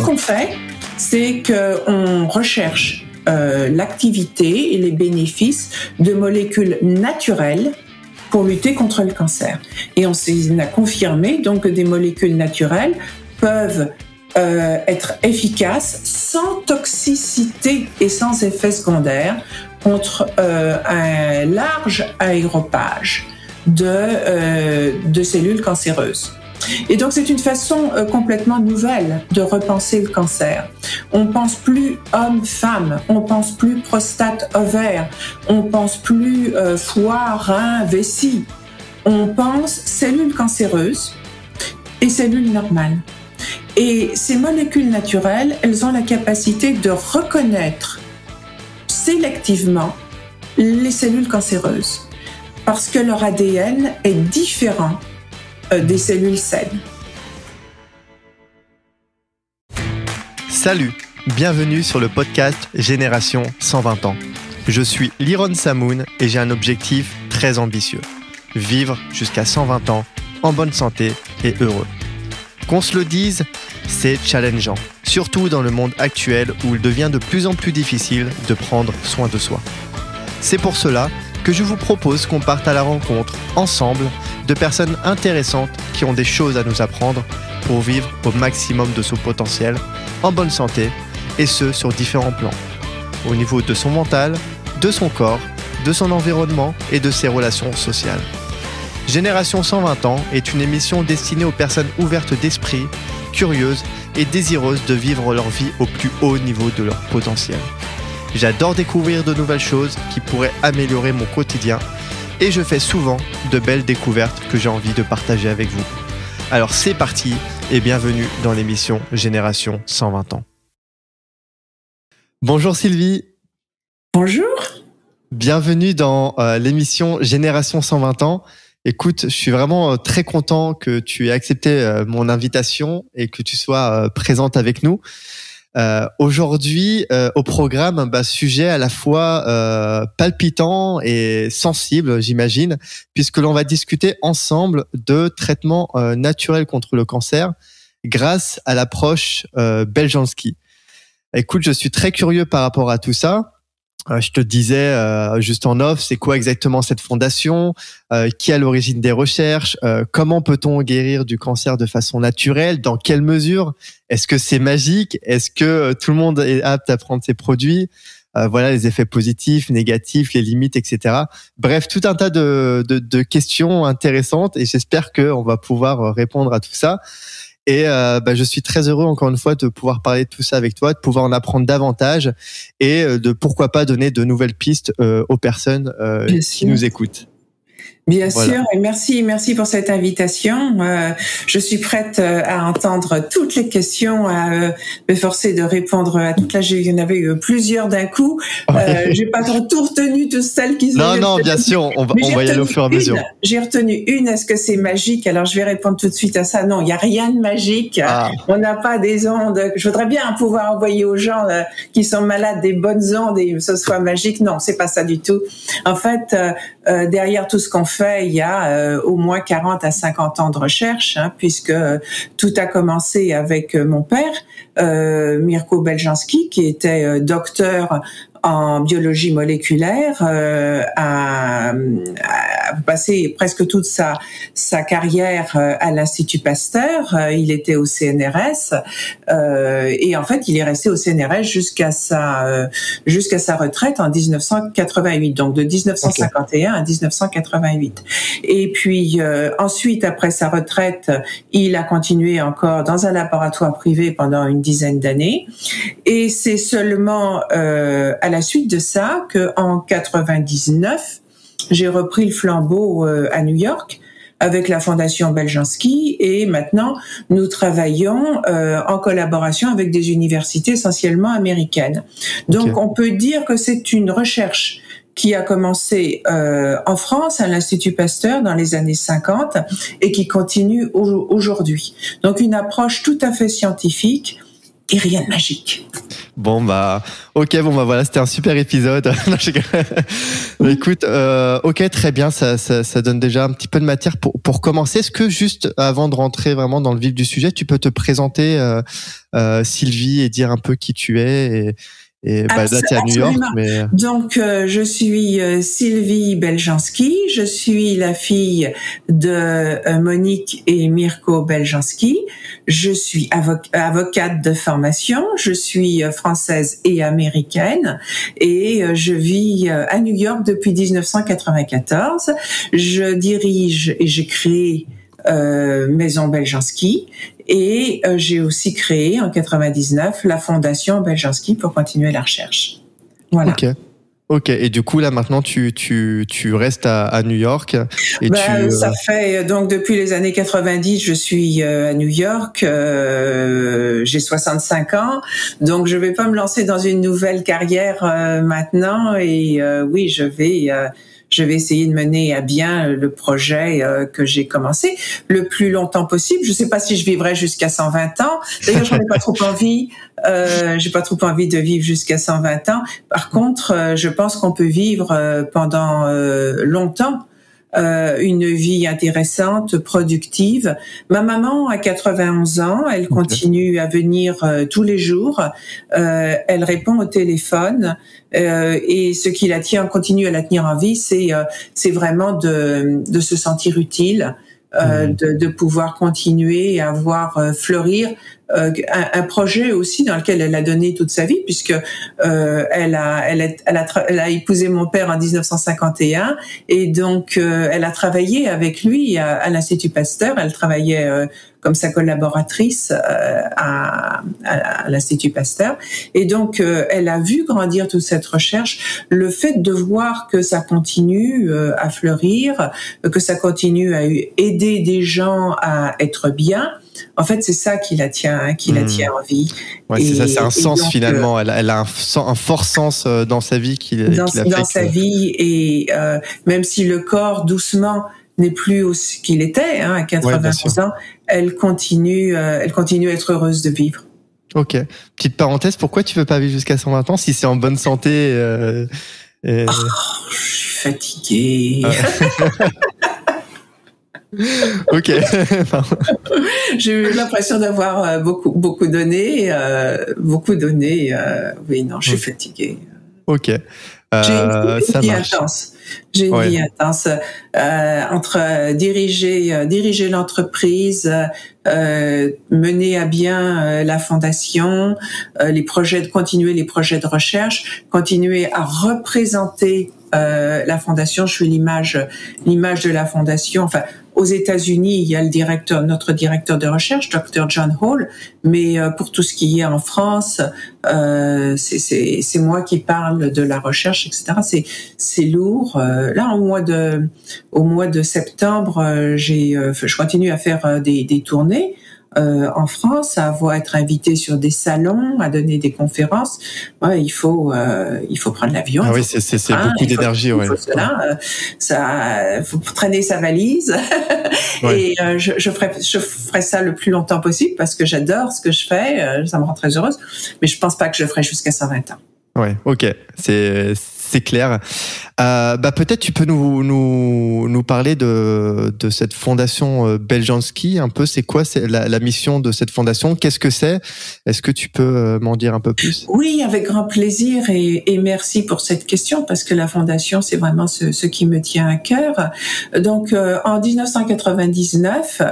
qu'on fait, c'est qu'on recherche euh, l'activité et les bénéfices de molécules naturelles pour lutter contre le cancer. Et on, a confirmé que des molécules naturelles peuvent euh, être efficaces sans toxicité et sans effet secondaire contre euh, un large aéropage de cellules cancéreuses. Et donc c'est une façon euh, complètement nouvelle de repenser le cancer. On pense plus homme-femme, on pense plus prostate-ovaire, on pense plus euh, foie, rein, vessie. On pense cellules cancéreuses et cellules normales. Et ces molécules naturelles, elles ont la capacité de reconnaître sélectivement les cellules cancéreuses parce que leur ADN est différent des cellules saines. Salut, bienvenue sur le podcast Génération 120 ans. Je suis Liron Samoun et j'ai un objectif très ambitieux. Vivre jusqu'à 120 ans en bonne santé et heureux. Qu'on se le dise, c'est challengeant, surtout dans le monde actuel où il devient de plus en plus difficile de prendre soin de soi. C'est pour cela que je vous propose qu'on parte à la rencontre ensemble de personnes intéressantes qui ont des choses à nous apprendre pour vivre au maximum de son potentiel, en bonne santé, et ce sur différents plans. Au niveau de son mental, de son corps, de son environnement et de ses relations sociales. Génération 120 ans est une émission destinée aux personnes ouvertes d'esprit, curieuses et désireuses de vivre leur vie au plus haut niveau de leur potentiel. J'adore découvrir de nouvelles choses qui pourraient améliorer mon quotidien et je fais souvent de belles découvertes que j'ai envie de partager avec vous. Alors c'est parti et bienvenue dans l'émission Génération 120 ans. Bonjour Sylvie. Bonjour. Bienvenue dans euh, l'émission Génération 120 ans. Écoute, je suis vraiment euh, très content que tu aies accepté euh, mon invitation et que tu sois présente avec nous. Euh, aujourd'hui, euh, au programme, bah, sujet à la fois euh, palpitant et sensible, j'imagine, puisque l'on va discuter ensemble de traitements naturels contre le cancer grâce à l'approche Beljanski. Écoute, je suis très curieux par rapport à tout ça. Euh, je te disais euh, juste en off, c'est quoi exactement cette fondation? Euh, Qui a l'origine des recherches? Comment peut-on guérir du cancer de façon naturelle? Dans quelle mesure? Est-ce que c'est magique? Est-ce que tout le monde est apte à prendre ces produits? Voilà les effets positifs, négatifs, les limites, etc. Bref, tout un tas de, de, de questions intéressantes et j'espère qu'on va pouvoir répondre à tout ça. Et euh, bah, je suis très heureux encore une fois de pouvoir parler de tout ça avec toi, de pouvoir en apprendre davantage et euh, de pourquoi pas donner de nouvelles pistes euh, aux personnes qui nous écoutent. Bien sûr, et merci, merci pour cette invitation. Euh, je suis prête euh, à entendre toutes les questions, à euh, me forcer de répondre à toutes. Là, il y en avait eu plusieurs d'un coup. Euh, J'ai pas tout retenu toutes celles qui sont. Non, non, bien sûr, on va, on va y aller au fur et à mesure. J'ai retenu une. Est-ce que c'est magique? Alors, je vais répondre tout de suite à ça. Non, il n'y a rien de magique. Ah. On n'a pas des ondes. Je voudrais bien pouvoir envoyer aux gens qui sont malades des bonnes ondes et que ce soit magique. Non, c'est pas ça du tout. En fait, derrière tout ce qu'on fait il y a euh, au moins 40 à 50 ans de recherche, hein, puisque tout a commencé avec euh, mon père, euh, Mirko Beljanski, qui était docteur en biologie moléculaire, euh, a, a, passé presque toute sa, sa carrière euh, à l'Institut Pasteur. Euh, il était au CNRS euh, et en fait, il est resté au CNRS jusqu'à sa euh, jusqu'à sa retraite en 1988, donc de 1951 à 1988. Et puis ensuite, après sa retraite, il a continué encore dans un laboratoire privé pendant une dizaine d'années. Et c'est seulement à à la suite de ça que en 99, j'ai repris le flambeau euh, à New York avec la Fondation Beljanski et maintenant nous travaillons euh, en collaboration avec des universités essentiellement américaines. Donc on peut dire que c'est une recherche qui a commencé euh, en France à l'Institut Pasteur dans les années 50 et qui continue aujourd'hui. Donc une approche tout à fait scientifique et rien de magique. Bon bah ok bon bah voilà c'était un super épisode. Écoute euh, ok très bien ça, ça, ça donne déjà un petit peu de matière pour pour commencer. Est-ce que juste avant de rentrer vraiment dans le vif du sujet tu peux te présenter euh, euh, Sylvie et dire un peu qui tu es et, et bah, là, à New York. Mais... Donc, euh, je suis euh, Sylvie Beljanski. Je suis la fille de euh, Monique et Mirko Beljanski. Je suis avocate de formation. Je suis française et américaine. Et je vis à New York depuis 1994. Je dirige et j'ai créé Maison Beljanski et euh, j'ai aussi créé en 99 la fondation Beljanski pour continuer la recherche. Voilà. Ok. Ok, et du coup là maintenant tu tu tu restes à, à New York et ben, tu, ça fait donc depuis les années 90 je suis euh, à New York, euh, j'ai 65 ans donc je vais pas me lancer dans une nouvelle carrière euh, maintenant et oui je vais je vais essayer de mener à bien le projet euh, que j'ai commencé le plus longtemps possible. Je ne sais pas si je vivrai jusqu'à 120 ans. D'ailleurs, j'en ai pas trop envie. Euh, j'ai pas trop envie de vivre jusqu'à 120 ans. Par contre, euh, je pense qu'on peut vivre euh, pendant longtemps euh, une vie intéressante, productive. Ma maman a 91 ans, elle continue à venir euh, tous les jours, euh, elle répond au téléphone et ce qui la tient, continue à la tenir en vie, c'est c'est vraiment de, de se sentir utile. Mmh. de, de, pouvoir continuer à voir fleurir euh, un, projet aussi dans lequel elle a donné toute sa vie puisque euh, elle a elle a, elle a, elle a épousé mon père en 1951 et donc euh, elle a travaillé avec lui à, à l'institut Pasteur elle travaillait comme sa collaboratrice à, à, l'Institut Pasteur. Et donc, elle a vu grandir toute cette recherche. Le fait de voir que ça continue à fleurir, que ça continue à aider des gens à être bien, en fait, c'est ça qui la tient, qui la hmm. tient en vie. Ouais, c'est ça, c'est un sens finalement. Euh, elle, elle, a un, un, fort sens euh, dans sa vie qui, dans, dans sa vie et euh, même si le corps doucement n'est plus ce qu'il était hein, à 80 ans, elle continue, euh, elle continue à être heureuse de vivre. Ok. Petite parenthèse, pourquoi tu veux pas vivre jusqu'à 120 ans si c'est en bonne santé euh, et... oh, Je suis fatiguée. Ah. ok. J'ai eu l'impression d'avoir euh, beaucoup beaucoup donné, euh, beaucoup donné. Euh, oui, non, je suis fatiguée. Ok. J'ai une vie intense. J'ai une vie intense entre diriger diriger l'entreprise, mener à bien la fondation, les projets de continuer les projets de recherche, continuer à représenter la fondation. Je suis l'image l'image de la fondation. Enfin aux États-Unis, il y a le directeur, notre directeur de recherche, Dr. John Hall, mais euh, pour tout ce qui est en France, euh, c'est moi qui parle de la recherche, etc. C'est lourd. Euh, là, au mois de au mois de septembre, j'ai je continue à faire des, des tournées. Euh, en France, à avoir être invité sur des salons, à donner des conférences. Ouais, il faut euh, il faut prendre l'avion. Ah oui, c'est beaucoup d'énergie, ouais. Il faut cela, euh, ça, faut traîner sa valise. Et je, je ferai je ferai ça le plus longtemps possible parce que j'adore ce que je fais, ça me rend très heureuse. Mais je pense pas que je le ferai jusqu'à 120 ans. Ouais, ok, c'est c'est clair. Euh, bah peut-être tu peux nous, nous, parler de, de cette fondation euh, Beljanski un peu. C'est quoi la, la, mission de cette fondation? Qu'est-ce que c'est? Est-ce que tu peux euh, m'en dire un peu plus? Oui, avec grand plaisir et, merci pour cette question parce que la fondation c'est vraiment ce, qui me tient à cœur. Donc en 1999,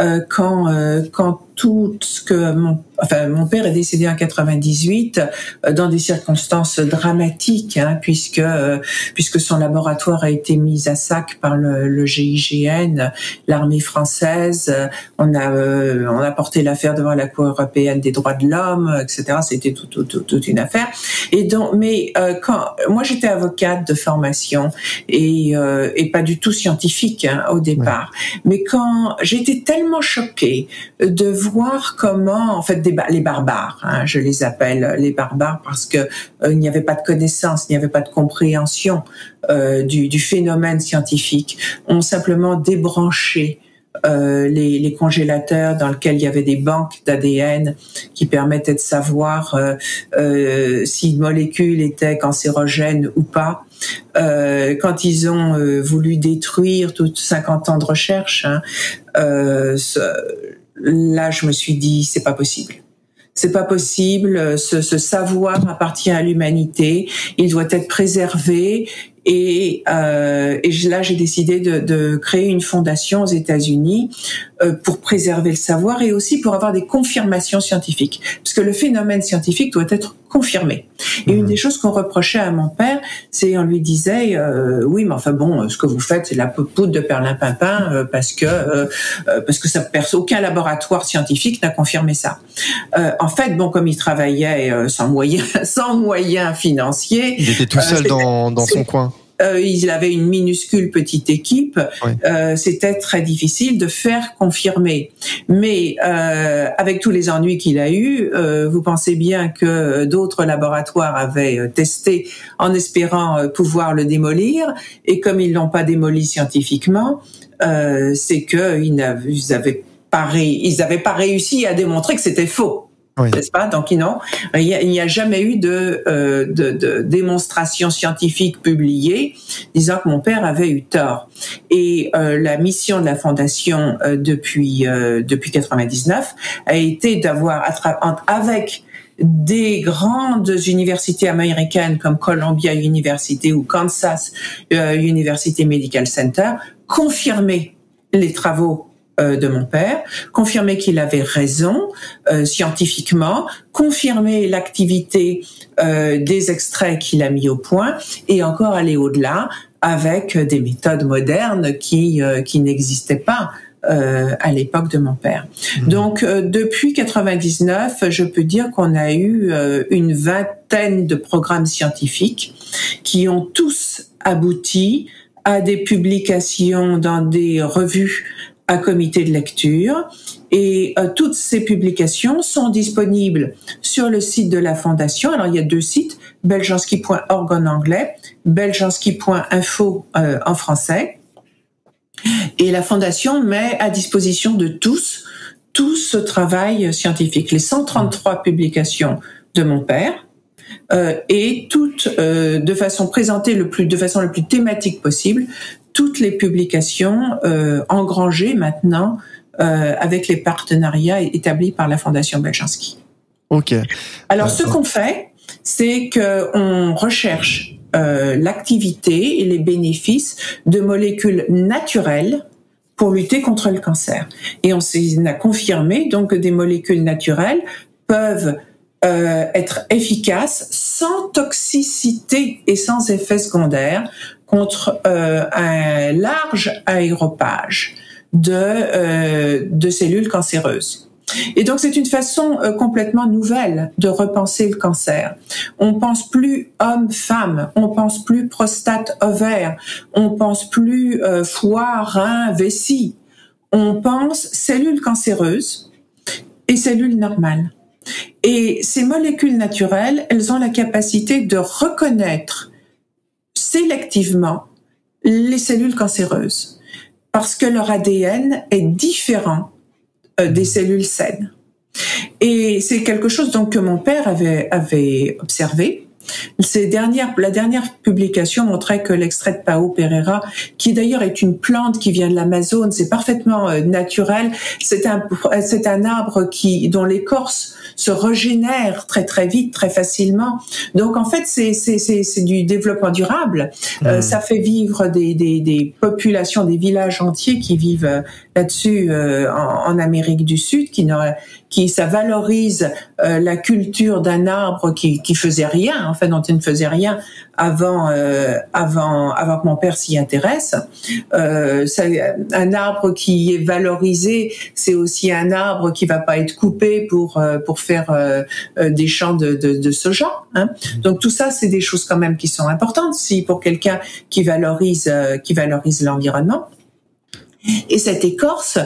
euh, quand quand tout ce que mon, enfin, mon père est décédé en 98 euh, dans des circonstances dramatiques, hein, puisque euh, puisque son laboratoire a été mis à sac par le, le GIGN, l'armée française. On a euh, on a porté l'affaire devant la Cour européenne des droits de l'homme, etc. C'était toute tout, tout, toute une affaire. Et donc, mais quand moi j'étais avocate de formation et et pas du tout scientifique hein, au départ, mais quand j'étais tellement choquée de voir comment, en fait, les barbares, hein, je les appelle les barbares parce que euh, il n'y avait pas de connaissance, il n'y avait pas de compréhension euh, du, phénomène scientifique, ont simplement débranché euh, les, les, congélateurs dans lesquels il y avait des banques d'ADN qui permettaient de savoir euh, euh, si une molécule était cancérogène ou pas. Euh, quand ils ont euh, voulu détruire toutes 50 ans de recherche, hein, là je me suis dit c'est pas possible. C'est pas possible. Ce, ce, savoir appartient à l'humanité. Il doit être préservé. Et, euh, et là, j'ai décidé de, créer une fondation aux États-Unis pour préserver le savoir et aussi pour avoir des confirmations scientifiques, parce que le phénomène scientifique doit être confirmé. Et une mhm. des choses qu'on reprochait à mon père, c'est on lui disait euh, oui, mais enfin bon, ce que vous faites, c'est la poudre de perlimpinpin euh, parce que euh, euh, parce que ça perce aucun laboratoire scientifique n'a confirmé ça. en fait, bon, comme il travaillait sans moyens sans moyens financiers, il était tout seul dans, dans son coin euh, il avait une minuscule petite équipe, euh, c'était très difficile de faire confirmer. Mais euh, avec tous les ennuis qu'il a eu, euh, vous pensez bien que d'autres laboratoires avaient euh, testé en espérant euh, pouvoir le démolir, et comme ils l'ont pas démoli scientifiquement, c'est qu'ils n'avaient pas, ils avaient pas réussi à démontrer que c'était faux n'est-ce pas? Donc non, il n'y a, jamais eu de, euh, de, de, démonstration scientifique publiée disant que mon père avait eu tort. Et euh, la mission de la fondation euh, depuis euh, depuis 99 a été d'avoir avec des grandes universités américaines comme Columbia University ou Kansas euh, University Medical Center confirmer les travaux de mon père, confirmer qu'il avait raison euh, scientifiquement, confirmer l'activité euh, des extraits qu'il a mis au point et encore aller au-delà avec des méthodes modernes qui, qui n'existaient pas à l'époque de mon père. Mmh. Donc depuis 99, je peux dire qu'on a eu une vingtaine de programmes scientifiques qui ont tous abouti à des publications dans des revues un comité de lecture et euh, toutes ces publications sont disponibles sur le site de la fondation. Alors il y a deux sites, beljanski.org en anglais, beljanski.info euh, en français. Et la fondation met à disposition de tous tout ce travail scientifique, les 133 publications de mon père, euh, et toutes euh, de façon présentée le plus de façon la plus thématique possible toutes les publications euh, engrangées maintenant euh, avec les partenariats établis par la Fondation Belchanski. Ok. Alors, ce qu'on fait, c'est qu'on recherche euh, l'activité et les bénéfices de molécules naturelles pour lutter contre le cancer. Et on, on a confirmé donc que des molécules naturelles peuvent euh, être efficaces sans toxicité et sans effet secondaire contre euh, un large aéropage de, euh, de cellules cancéreuses. Et donc c'est une façon euh, complètement nouvelle de repenser le cancer. On pense plus homme-femme, on pense plus prostate-ovaire, on pense plus euh, foie, rein, vessie. On pense cellules cancéreuses et cellules normales. Et ces molécules naturelles, elles ont la capacité de reconnaître sélectivement les cellules cancéreuses parce que leur ADN est différent euh, des cellules saines. Et c'est quelque chose donc que mon père avait, avait observé ces dernières, la dernière publication montrait que l'extrait de Pao Pereira, qui d'ailleurs est une plante qui vient de l'Amazone, c'est parfaitement euh, naturel. C'est un, c'est un arbre qui, dont l'écorce se régénère très très vite, très facilement. Donc en fait, c'est, c'est, c'est, c'est du développement durable. Euh, mmh. ça fait vivre des, des, des, populations, des villages entiers qui vivent euh, là-dessus en, en, Amérique du Sud, qui, qui ça valorise la culture d'un arbre qui, qui faisait rien en fait, dont il ne faisait rien avant, euh, avant, avant que mon père s'y intéresse. Euh, un arbre qui est valorisé, c'est aussi un arbre qui va pas être coupé pour euh, pour faire euh, euh, des champs de, de, de soja. Hein. Donc tout ça, c'est des choses quand même qui sont importantes si pour quelqu'un qui valorise qui valorise l'environnement. Et cette écorce,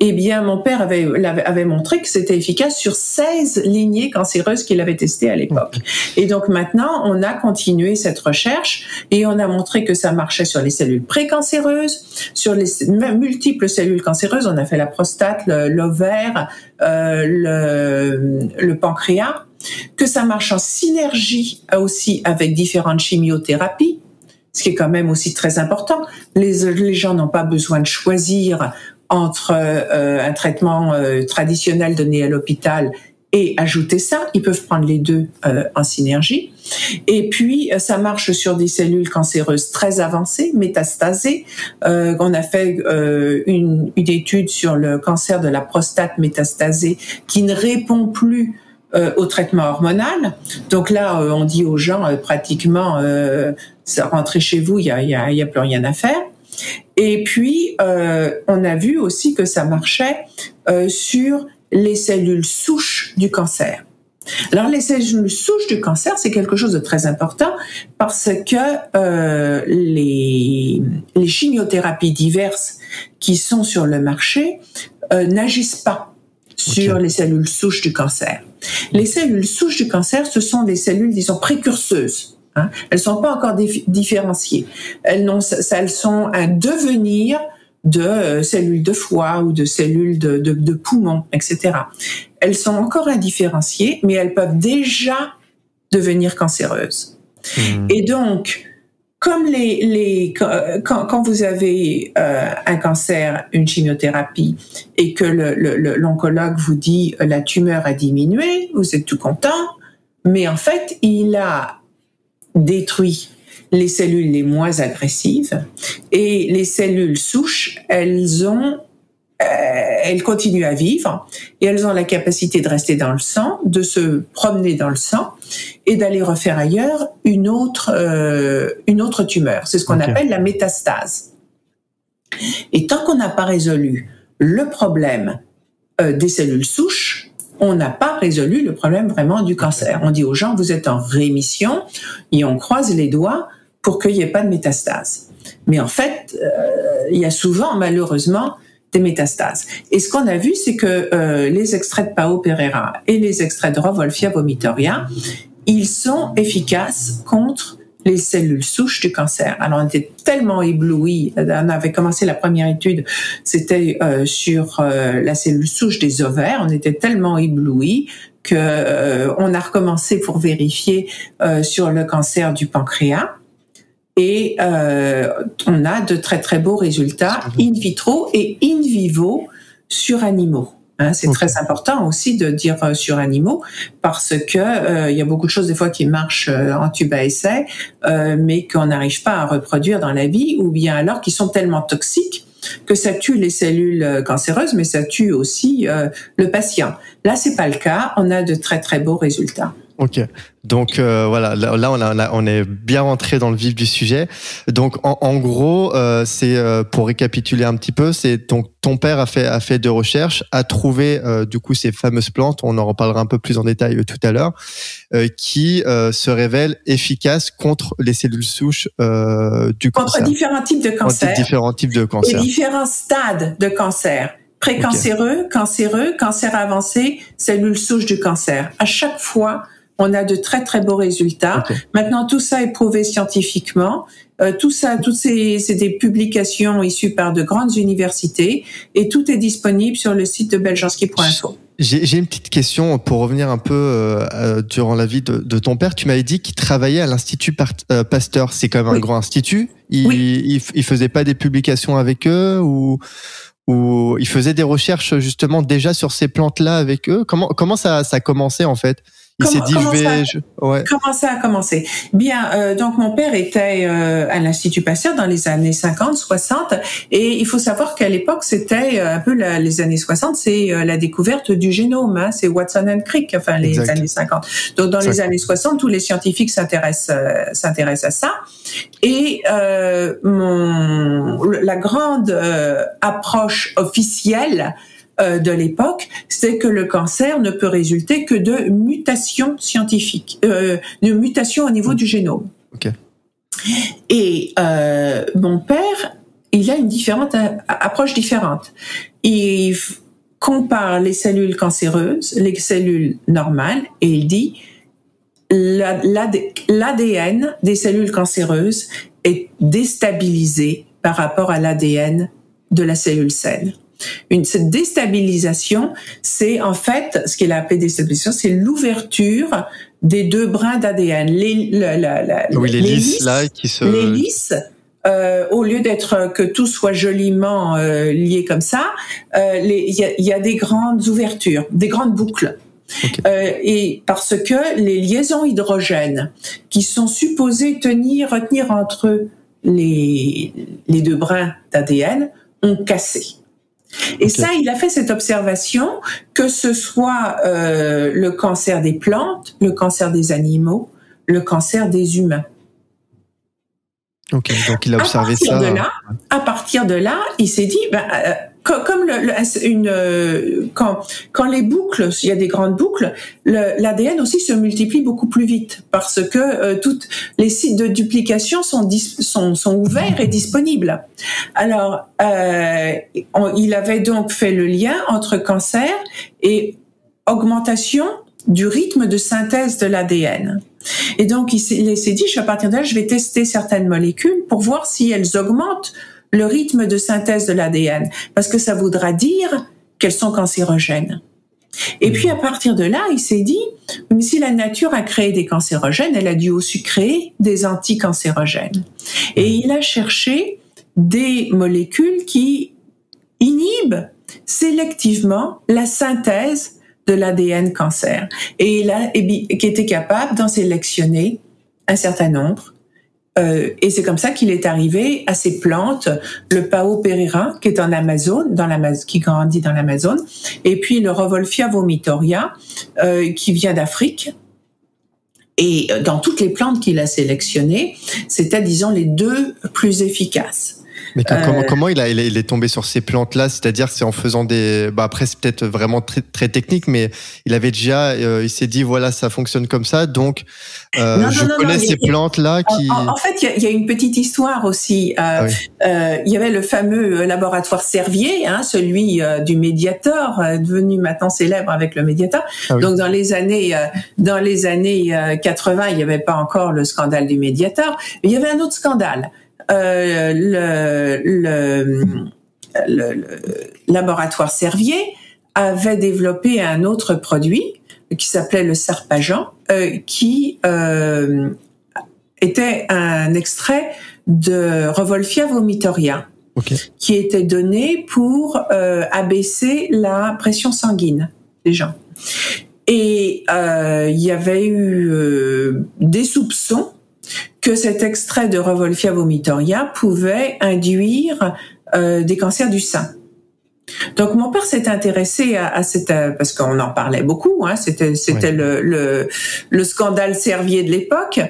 eh bien, mon père avait, avait montré que c'était efficace sur 16 lignées cancéreuses qu'il avait testées à l'époque. Et donc maintenant, on a continué cette recherche et on a montré que ça marchait sur les cellules précancéreuses, sur les multiples cellules cancéreuses. On a fait la prostate, l'ovaire, euh, le, le pancréas, que ça marche en synergie aussi avec différentes chimiothérapies ce qui est quand même aussi très important. Les, gens n'ont pas besoin de choisir entre euh, un traitement euh, traditionnel donné à l'hôpital et ajouter ça. Ils peuvent prendre les deux euh, en synergie. Et puis, ça marche sur des cellules cancéreuses très avancées, métastasées. on a fait une, une, étude sur le cancer de la prostate métastasée qui ne répond plus au traitement hormonal. Donc là, on dit aux gens pratiquement, rentrez chez vous, il y a, y, a, y a plus rien à faire. Et puis, euh, on a vu aussi que ça marchait euh, sur les cellules souches du cancer. Alors, les cellules souches du cancer, c'est quelque chose de très important parce que euh, les, les chimiothérapies diverses qui sont sur le marché n'agissent pas sur les cellules souches du cancer. Les cellules souches du cancer, ce sont des cellules, disons, précurseuses Hein. Elles sont pas encore différenciées. Elles, elles sont un devenir de euh, cellules de foie ou de cellules de, de, poumons, etc. Elles sont encore indifférenciées, mais elles peuvent déjà devenir cancéreuses. Hmm. Et donc, comme les, les quand, vous avez euh, un cancer, une chimiothérapie, et que l'oncologue le, vous dit la tumeur a diminué, vous êtes tout content, mais en fait, il a détruit les cellules les moins agressives et les cellules souches, elles ont euh, elles continuent à vivre et elles ont la capacité de rester dans le sang, de se promener dans le sang et d'aller refaire ailleurs une autre euh, une autre tumeur. C'est ce qu'on appelle la métastase. Et tant qu'on n'a pas résolu le problème euh, des cellules souches, on n'a pas résolu le problème vraiment du cancer. On dit aux gens, vous êtes en rémission et on croise les doigts pour qu'il n'y ait pas de métastase. Mais en fait, euh, il y a souvent, malheureusement, des métastases. Et ce qu'on a vu, c'est que euh, les extraits de Pao Pereira et les extraits de Rovolfia vomitoria, ils sont efficaces contre les cellules souches du cancer. Alors on était tellement éblouis, on avait commencé la première étude, c'était euh, sur euh, la cellule souche des ovaires, on était tellement éblouis que euh, on a recommencé pour vérifier sur le cancer du pancréas et on a de très très beaux résultats in vitro et in vivo sur animaux. Hein, c'est très important aussi de dire euh, sur animaux parce que euh, il y a beaucoup de choses des fois qui marchent euh, en tube à essai, mais qu'on n'arrive pas à reproduire dans la vie, ou bien alors qui sont tellement toxiques que ça tue les cellules cancéreuses, mais ça tue aussi le patient. Là, c'est pas le cas. On a de très très beaux résultats. Ok. Donc euh, voilà, là, on, a, on est bien rentré dans le vif du sujet. Donc en, gros, euh, c'est euh, pour récapituler un petit peu, c'est donc ton père a fait a fait de recherches, a trouvé du coup ces fameuses plantes, on en reparlera un peu plus en détail tout à l'heure, qui se révèlent efficaces contre les cellules souches du cancer. Contre différents types de cancers. Contre différents types de cancers. Et différents stades de cancer précancéreux, cancéreux, cancer avancé, cellules souches du cancer. À chaque fois, on a de très très beaux résultats. Maintenant, tout ça est prouvé scientifiquement. Euh, tout ça, toutes ces, c'est des publications issues par de grandes universités et tout est disponible sur le site de beljanski.info. J'ai une petite question pour revenir un peu euh, euh, durant la vie de, de ton père. Tu m'avais dit qu'il travaillait à l'Institut Pasteur. C'est quand même un grand institut. Il, il, il, faisait pas des publications avec eux ou ou il faisait des recherches justement déjà sur ces plantes-là avec eux. Comment comment ça ça a commencé en fait? Il s'est dit, comment, ça, comment ça a commencé Bien, euh, donc mon père était euh, à l'Institut Pasteur dans les années 50, 60, et il faut savoir qu'à l'époque, c'était euh, un peu les années 60, c'est la découverte du génome, hein, c'est Watson and Crick, enfin les années 50. Donc dans les années 60, tous les scientifiques s'intéressent s'intéressent à ça, et mon la grande approche officielle euh, de l'époque, c'est que le cancer ne peut résulter que de mutations scientifiques, euh, de mutations au niveau du génome. Et euh, mon père il a une différente approche différente. Il compare les cellules cancéreuses, les cellules normales, et il dit l'ADN des cellules cancéreuses est déstabilisé par rapport à l'ADN de la cellule saine. Une, cette déstabilisation, c'est en fait, ce qu'il a appelé déstabilisation, c'est l'ouverture des deux brins d'ADN. Les, oui, les, lisses, là, qui se... Les lisses, euh, au lieu d'être que tout soit joliment euh, lié comme ça, euh, il y, a, y, a, des grandes ouvertures, des grandes boucles. Et parce que les liaisons hydrogènes qui sont supposées tenir, retenir entre les, les deux brins d'ADN ont cassé. Et ça, il a fait cette observation que ce soit euh, le cancer des plantes, le cancer des animaux, le cancer des humains. Ok, donc il a observé ça. De là, à partir de là, il s'est dit, ben, comme le, une, euh, quand, quand les boucles, il y a des grandes boucles, l'ADN aussi se multiplie beaucoup plus vite parce que euh, toutes les sites de duplication sont, sont, sont ouverts et disponibles. Alors, euh, il avait donc fait le lien entre cancer et augmentation du rythme de synthèse de l'ADN. Et donc, il s'est dit, à partir de là, je vais tester certaines molécules pour voir si elles augmentent le rythme de synthèse de l'ADN, parce que ça voudra dire qu'elles sont cancérogènes. Et puis à partir de là, il s'est dit, si la nature a créé des cancérogènes, elle a dû aussi créer des anticancérogènes. Et il a cherché des molécules qui inhibent sélectivement la synthèse de l'ADN cancer. Et il a, qui était capable d'en sélectionner un certain nombre euh, et c'est comme ça qu'il est arrivé à ces plantes, le Pao pereira qui est en Amazon, dans qui grandit dans l'Amazon, et puis le Revolfia vomitoria euh, qui vient d'Afrique. Et euh, dans toutes les plantes qu'il a sélectionnées, c'était disons les deux plus efficaces. Mais comment, euh, comment il, a, il, est tombé sur ces plantes-là? C'est-à-dire, c'est en faisant des. Bah après, c'est peut-être vraiment très, très technique, mais il avait déjà. Euh, il s'est dit, voilà, ça fonctionne comme ça. Donc, euh, je connais ces plantes-là qui. En, fait, il y, a, une petite histoire aussi. Ah il y avait le fameux laboratoire Servier, hein, celui du Mediator, devenu maintenant célèbre avec le Mediator. Ah Donc, dans les années, dans les années 80, il n'y avait pas encore le scandale du Mediator. Mais il y avait un autre scandale. Euh, le, le, laboratoire Servier avait développé un autre produit qui s'appelait le Sarpajan, euh, qui euh, était un extrait de Revolfia vomitoria, qui était donné pour abaisser la pression sanguine des gens. Et il y avait eu des soupçons que cet extrait de Revolfia vomitoria pouvait induire euh, des cancers du sein. Donc mon père s'est intéressé à, à cette euh, parce qu'on en parlait beaucoup. Hein, c'était c'était le, le, le scandale Servier de l'époque.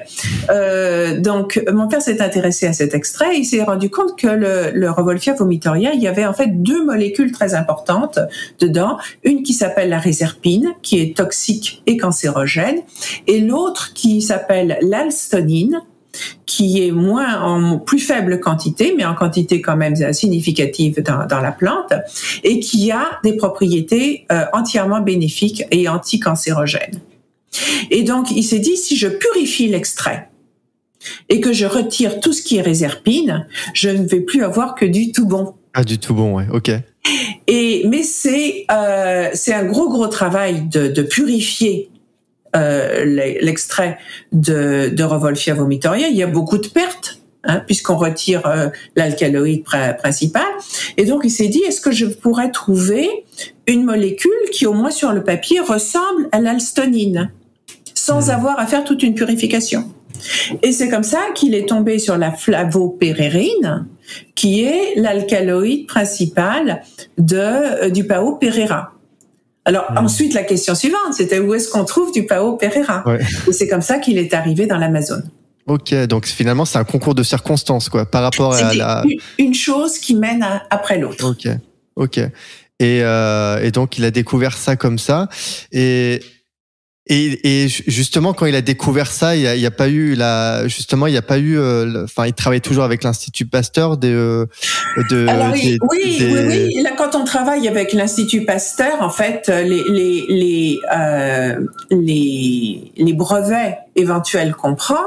Euh, donc mon père s'est intéressé à cet extrait. il s'est rendu compte que le, le Revolfia vomitoria, il y avait en fait deux molécules très importantes dedans. Une qui s'appelle la réserpine, qui est toxique et cancérogène, et l'autre qui s'appelle l'alstonine, qui est moins en plus faible quantité, mais en quantité quand même significative dans, la plante, et qui a des propriétés euh, entièrement bénéfiques et anticancérogènes. Et donc, il s'est dit, si je purifie l'extrait et que je retire tout ce qui est réserpine, je ne vais plus avoir que du tout bon. Ah, du tout bon, ouais, ok. Et mais c'est euh, c'est un gros gros travail de, de purifier euh, l'extrait de, de Revolfia vomitoria, il y a beaucoup de pertes. Hein, puisqu'on retire euh, l'alcaloïde principal. Et donc il s'est dit, est-ce que je pourrais trouver une molécule qui, au moins sur le papier, ressemble à l'alstonine, sans mmh. avoir à faire toute une purification? Et c'est comme ça qu'il est tombé sur la flavopérérine, qui est l'alcaloïde principal de, euh, du Pao Pereira. Alors hmm. ensuite, la question suivante, c'était où est-ce qu'on trouve du Pao Pereira Et c'est comme ça qu'il est arrivé dans l'Amazone. Ok, donc finalement c'est un concours de circonstances quoi, par rapport à la. Une chose qui mène après l'autre. Ok, ok. Et, euh, et, donc il a découvert ça comme ça. Et Et, et, justement, quand il a découvert ça, il n'y a, a, pas eu la, justement, il n'y a pas eu, euh, enfin, il travaille toujours avec l'Institut Pasteur de, de. Alors, oui, oui, oui, Là, quand on travaille avec l'Institut Pasteur, en fait, les les les euh, les, les brevets éventuels qu'on prend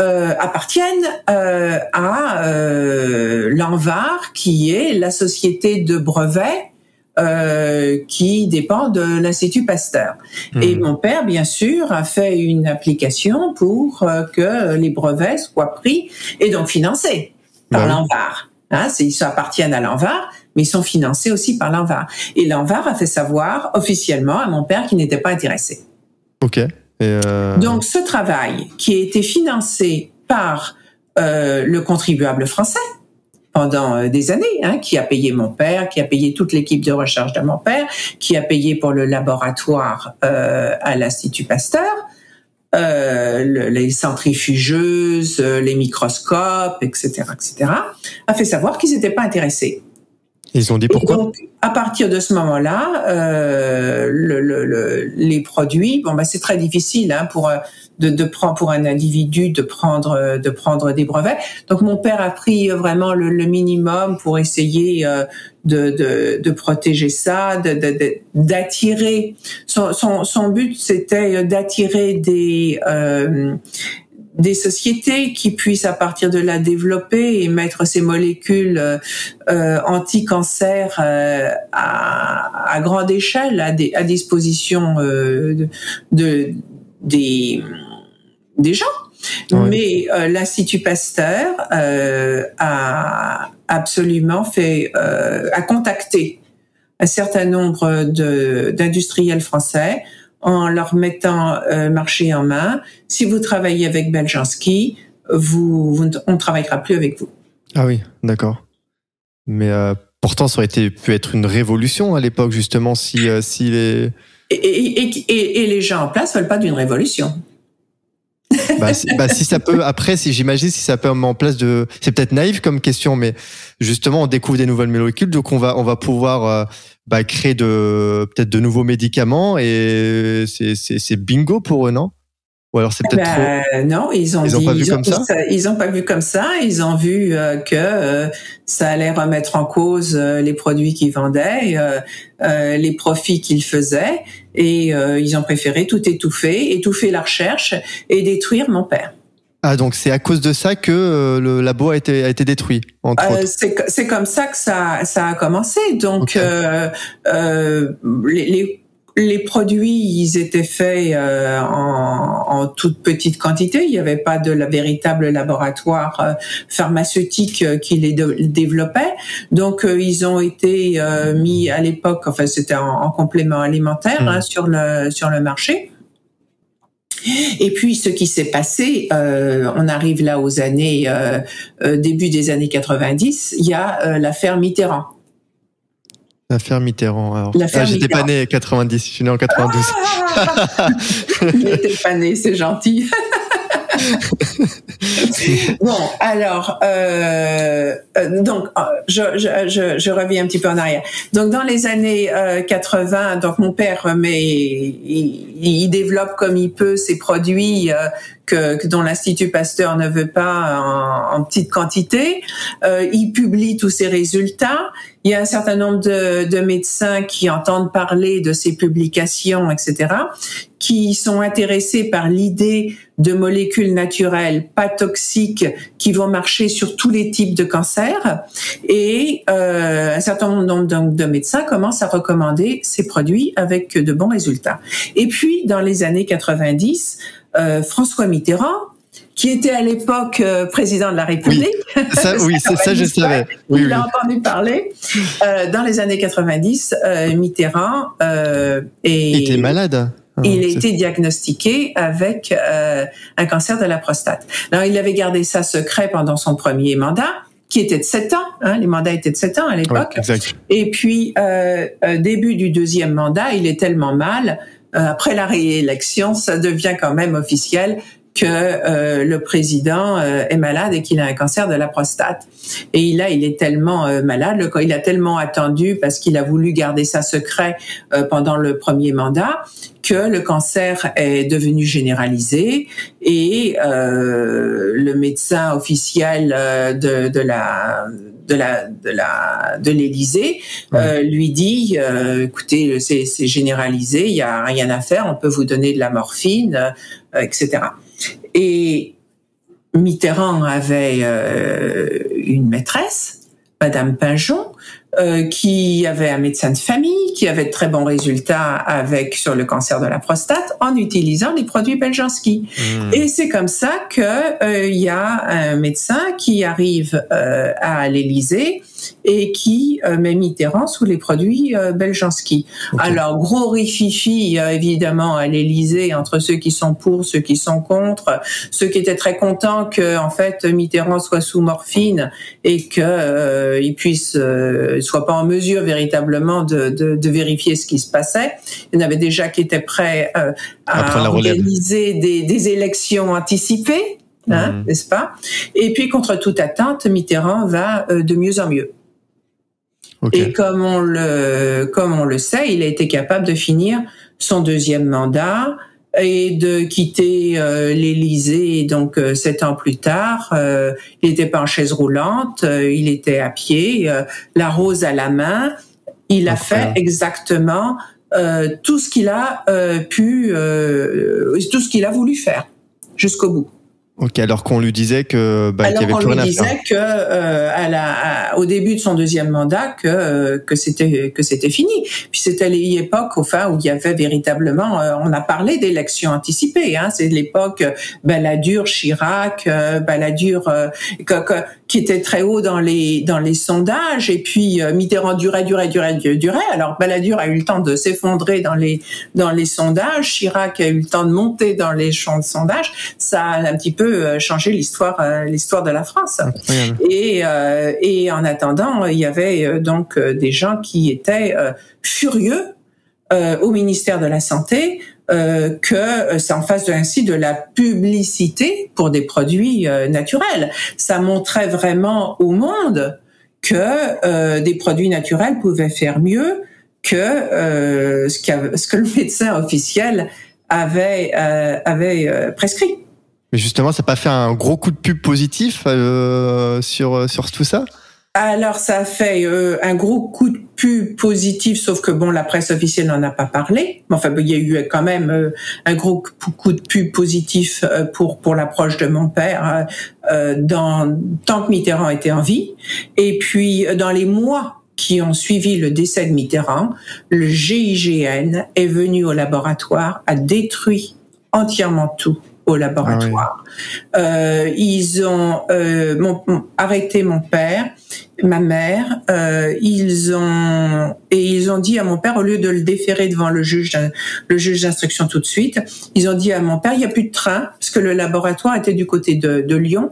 euh, appartiennent euh, à euh, l'ANVAR, qui est la société de brevets euh, qui dépend de l'Institut Pasteur. Et hmm. mon père, bien sûr, a fait une application pour euh, que les brevets soient pris et donc financés par l'ANVAR. Hein, ils appartiennent à l'ANVAR, mais ils sont financés aussi par l'ANVAR. Et l'ANVAR a fait savoir officiellement à mon père qu'il n'était pas intéressé. Ok. Euh... Donc ce travail qui a été financé par le contribuable français, pendant euh, des années, hein, qui a payé mon père, qui a payé toute l'équipe de recherche de mon père, qui a payé pour le laboratoire euh, à l'Institut Pasteur, euh, les centrifugeuses, euh, les microscopes, etc., etc., a fait savoir qu'ils n'étaient pas intéressés. Ils ont dit pourquoi donc, à partir de ce moment-là, euh, le, le, les produits, bon, bah, c'est très difficile hein, pour de, de prendre pour un individu de prendre de prendre des brevets. Donc mon père a pris vraiment le, le minimum pour essayer euh, de, de, de, protéger ça, d'attirer. Son, son, son, but c'était d'attirer des euh, des sociétés qui puissent à partir de là développer et mettre ces molécules euh, anti-cancer euh, à, à, grande échelle à, des, à disposition euh, de, de, des, des gens. Mais euh, l'Institut Pasteur euh, a absolument fait, euh, a contacté un certain nombre d'industriels français en leur mettant euh, marché en main. Si vous travaillez avec Beljanski, vous, vous, on ne travaillera plus avec vous. Ah oui, d'accord. Mais euh, pourtant, ça aurait été, pu être une révolution à l'époque, justement, si, euh, si les... Et, et, et, et, les gens en place veulent pas d'une révolution. Bah, si, bah, si ça peut, après, si j'imagine, si ça peut mettre en place de, c'est peut-être naïf comme question, mais justement, on découvre des nouvelles molécules, donc on va, on va pouvoir euh, bah, créer de, peut-être de nouveaux médicaments et c'est, bingo pour eux, non? Ou alors c'est peut-être bah, trop... Non, ils ont, ils ont pas vu ils comme ça. Ils ont pas vu comme ça. Ils ont vu euh, que euh, ça allait remettre en cause euh, les produits qu'ils vendaient, les profits qu'ils faisaient, et ils ont préféré tout étouffer, étouffer la recherche et détruire mon père. Ah donc c'est à cause de ça que le labo a été a été détruit. Euh, c'est comme ça que ça ça a commencé. Donc okay. les, les les produits, ils étaient faits euh, en, en, toute petite quantité. Il n'y avait pas de la véritable laboratoire euh, pharmaceutique euh, qui les développait. Donc, euh, ils ont été euh, mis à l'époque, enfin, c'était en, en, complément alimentaire mmh. hein, sur le sur le marché. Et puis, ce qui s'est passé, on arrive là aux années début des années 90. Il y a l'affaire Mitterrand. L'affaire Mitterrand. Alors. Ah, j'étais pas né en 90, je suis né en 92. Ah Il était pas né, c'est gentil. bon, alors, euh, euh donc, euh, je, je, je, reviens un petit peu en arrière. Donc, dans les années euh, 80, donc mon père, mais il, il, développe comme il peut ses produits euh, que, dont l'Institut Pasteur ne veut pas en, en petite quantité. Euh, il publie tous ses résultats. Il y a un certain nombre de, de, médecins qui entendent parler de ces publications, etc., qui sont intéressés par l'idée de molécules naturelles pas toxiques qui vont marcher sur tous les types de cancers. Et euh, un certain nombre de, de médecins commencent à recommander ces produits avec de bons résultats. Et puis, dans les années 90, euh, François Mitterrand, qui était à l'époque euh, président de la République. Oui, ça, oui, ça, ça je savais. Oui, il a entendu parler. Euh, dans les années 90, euh, Mitterrand euh, est, était malade. Ah, il a été diagnostiqué avec un cancer de la prostate. Alors, il avait gardé ça secret pendant son premier mandat qui était de 7 ans. Hein, les mandats étaient de 7 ans à l'époque. Ouais, et puis, début du deuxième mandat, il est tellement mal après la réélection, ça devient quand même officiel que euh, le président euh, est malade et qu'il a un cancer de la prostate. Et là, il est tellement euh, malade, le, il a tellement attendu parce qu'il a voulu garder ça secret pendant le premier mandat que le cancer est devenu généralisé et le médecin officiel de, de la de la de la de l'Élysée lui dit écoutez c'est généralisé il y a rien à faire on peut vous donner de la morphine etc et Mitterrand avait euh, une maîtresse, Madame Pinjon, euh, qui avait un médecin de famille, qui avait de très bons résultats avec sur le cancer de la prostate en utilisant les produits Beljanski. Hmm. Et c'est comme ça que euh, il y a un médecin qui arrive à l'Élysée et qui euh, met Mitterrand sous les produits euh, Beljanski. Alors gros rififi évidemment à l'Élysée entre ceux qui sont pour, ceux qui sont contre, ceux qui étaient très contents que en fait Mitterrand soit sous morphine et que euh, il puisse soit pas en mesure véritablement de, de, de, vérifier ce qui se passait. Il y en avait déjà qui étaient prêts à organiser des, des élections anticipées. Hein, mhm. n'est-ce pas? Et puis contre toute attente, Mitterrand va de mieux en mieux. Et comme on le, comme on le sait, il a été capable de finir son deuxième mandat et de quitter euh, l'Élysée. Donc euh, sept ans plus tard, euh, il n'était pas en chaise roulante, euh, il était à pied, la rose à la main. Il a fait exactement tout ce qu'il a pu, tout ce qu'il a voulu faire jusqu'au bout. Ok, alors qu'on lui disait que bah, qu'il y avait plus rien à faire. disait que euh, à la, au début de son deuxième mandat que euh, que c'était que c'était fini. Puis c'était l'époque enfin où il y avait véritablement, euh, on a parlé d'élections anticipées. Hein, c'est l'époque Balladur, Chirac, Balladur, que, que, qui était très haut dans les dans les sondages. Et puis euh, Mitterrand durait durait durait durait alors Balladur a eu le temps de s'effondrer dans les dans les sondages. Chirac a eu le temps de monter dans les champs de sondage ça a un petit peu euh, changé l'histoire euh, l'histoire de la France. Et et en attendant il y avait donc des gens qui étaient furieux au ministère de la santé euh, que ça en fasse ainsi de la publicité pour des produits euh, naturels. Ça montrait vraiment au monde que euh, des produits naturels pouvaient faire mieux que ce, que le médecin officiel avait, avait prescrit. Mais justement, ça n'a pas fait un gros coup de pub positif sur, sur tout ça? Alors ça a fait euh, un gros coup de pub positif, sauf que bon, la presse officielle n'en a pas parlé. Enfin, il y a eu quand même euh, un gros coup de pub positif euh, pour pour l'approche de mon père dans tant que Mitterrand était en vie. Et puis dans les mois qui ont suivi le décès de Mitterrand, le GIGN est venu au laboratoire, a détruit entièrement tout au laboratoire. Ah euh, ils ont euh, arrêté mon père, ma mère. Euh, ils ont et ils ont dit à mon père au lieu de le déférer devant le juge, le juge d'instruction tout de suite, ils ont dit à mon père il y a plus de train parce que le laboratoire était du côté de, de Lyon.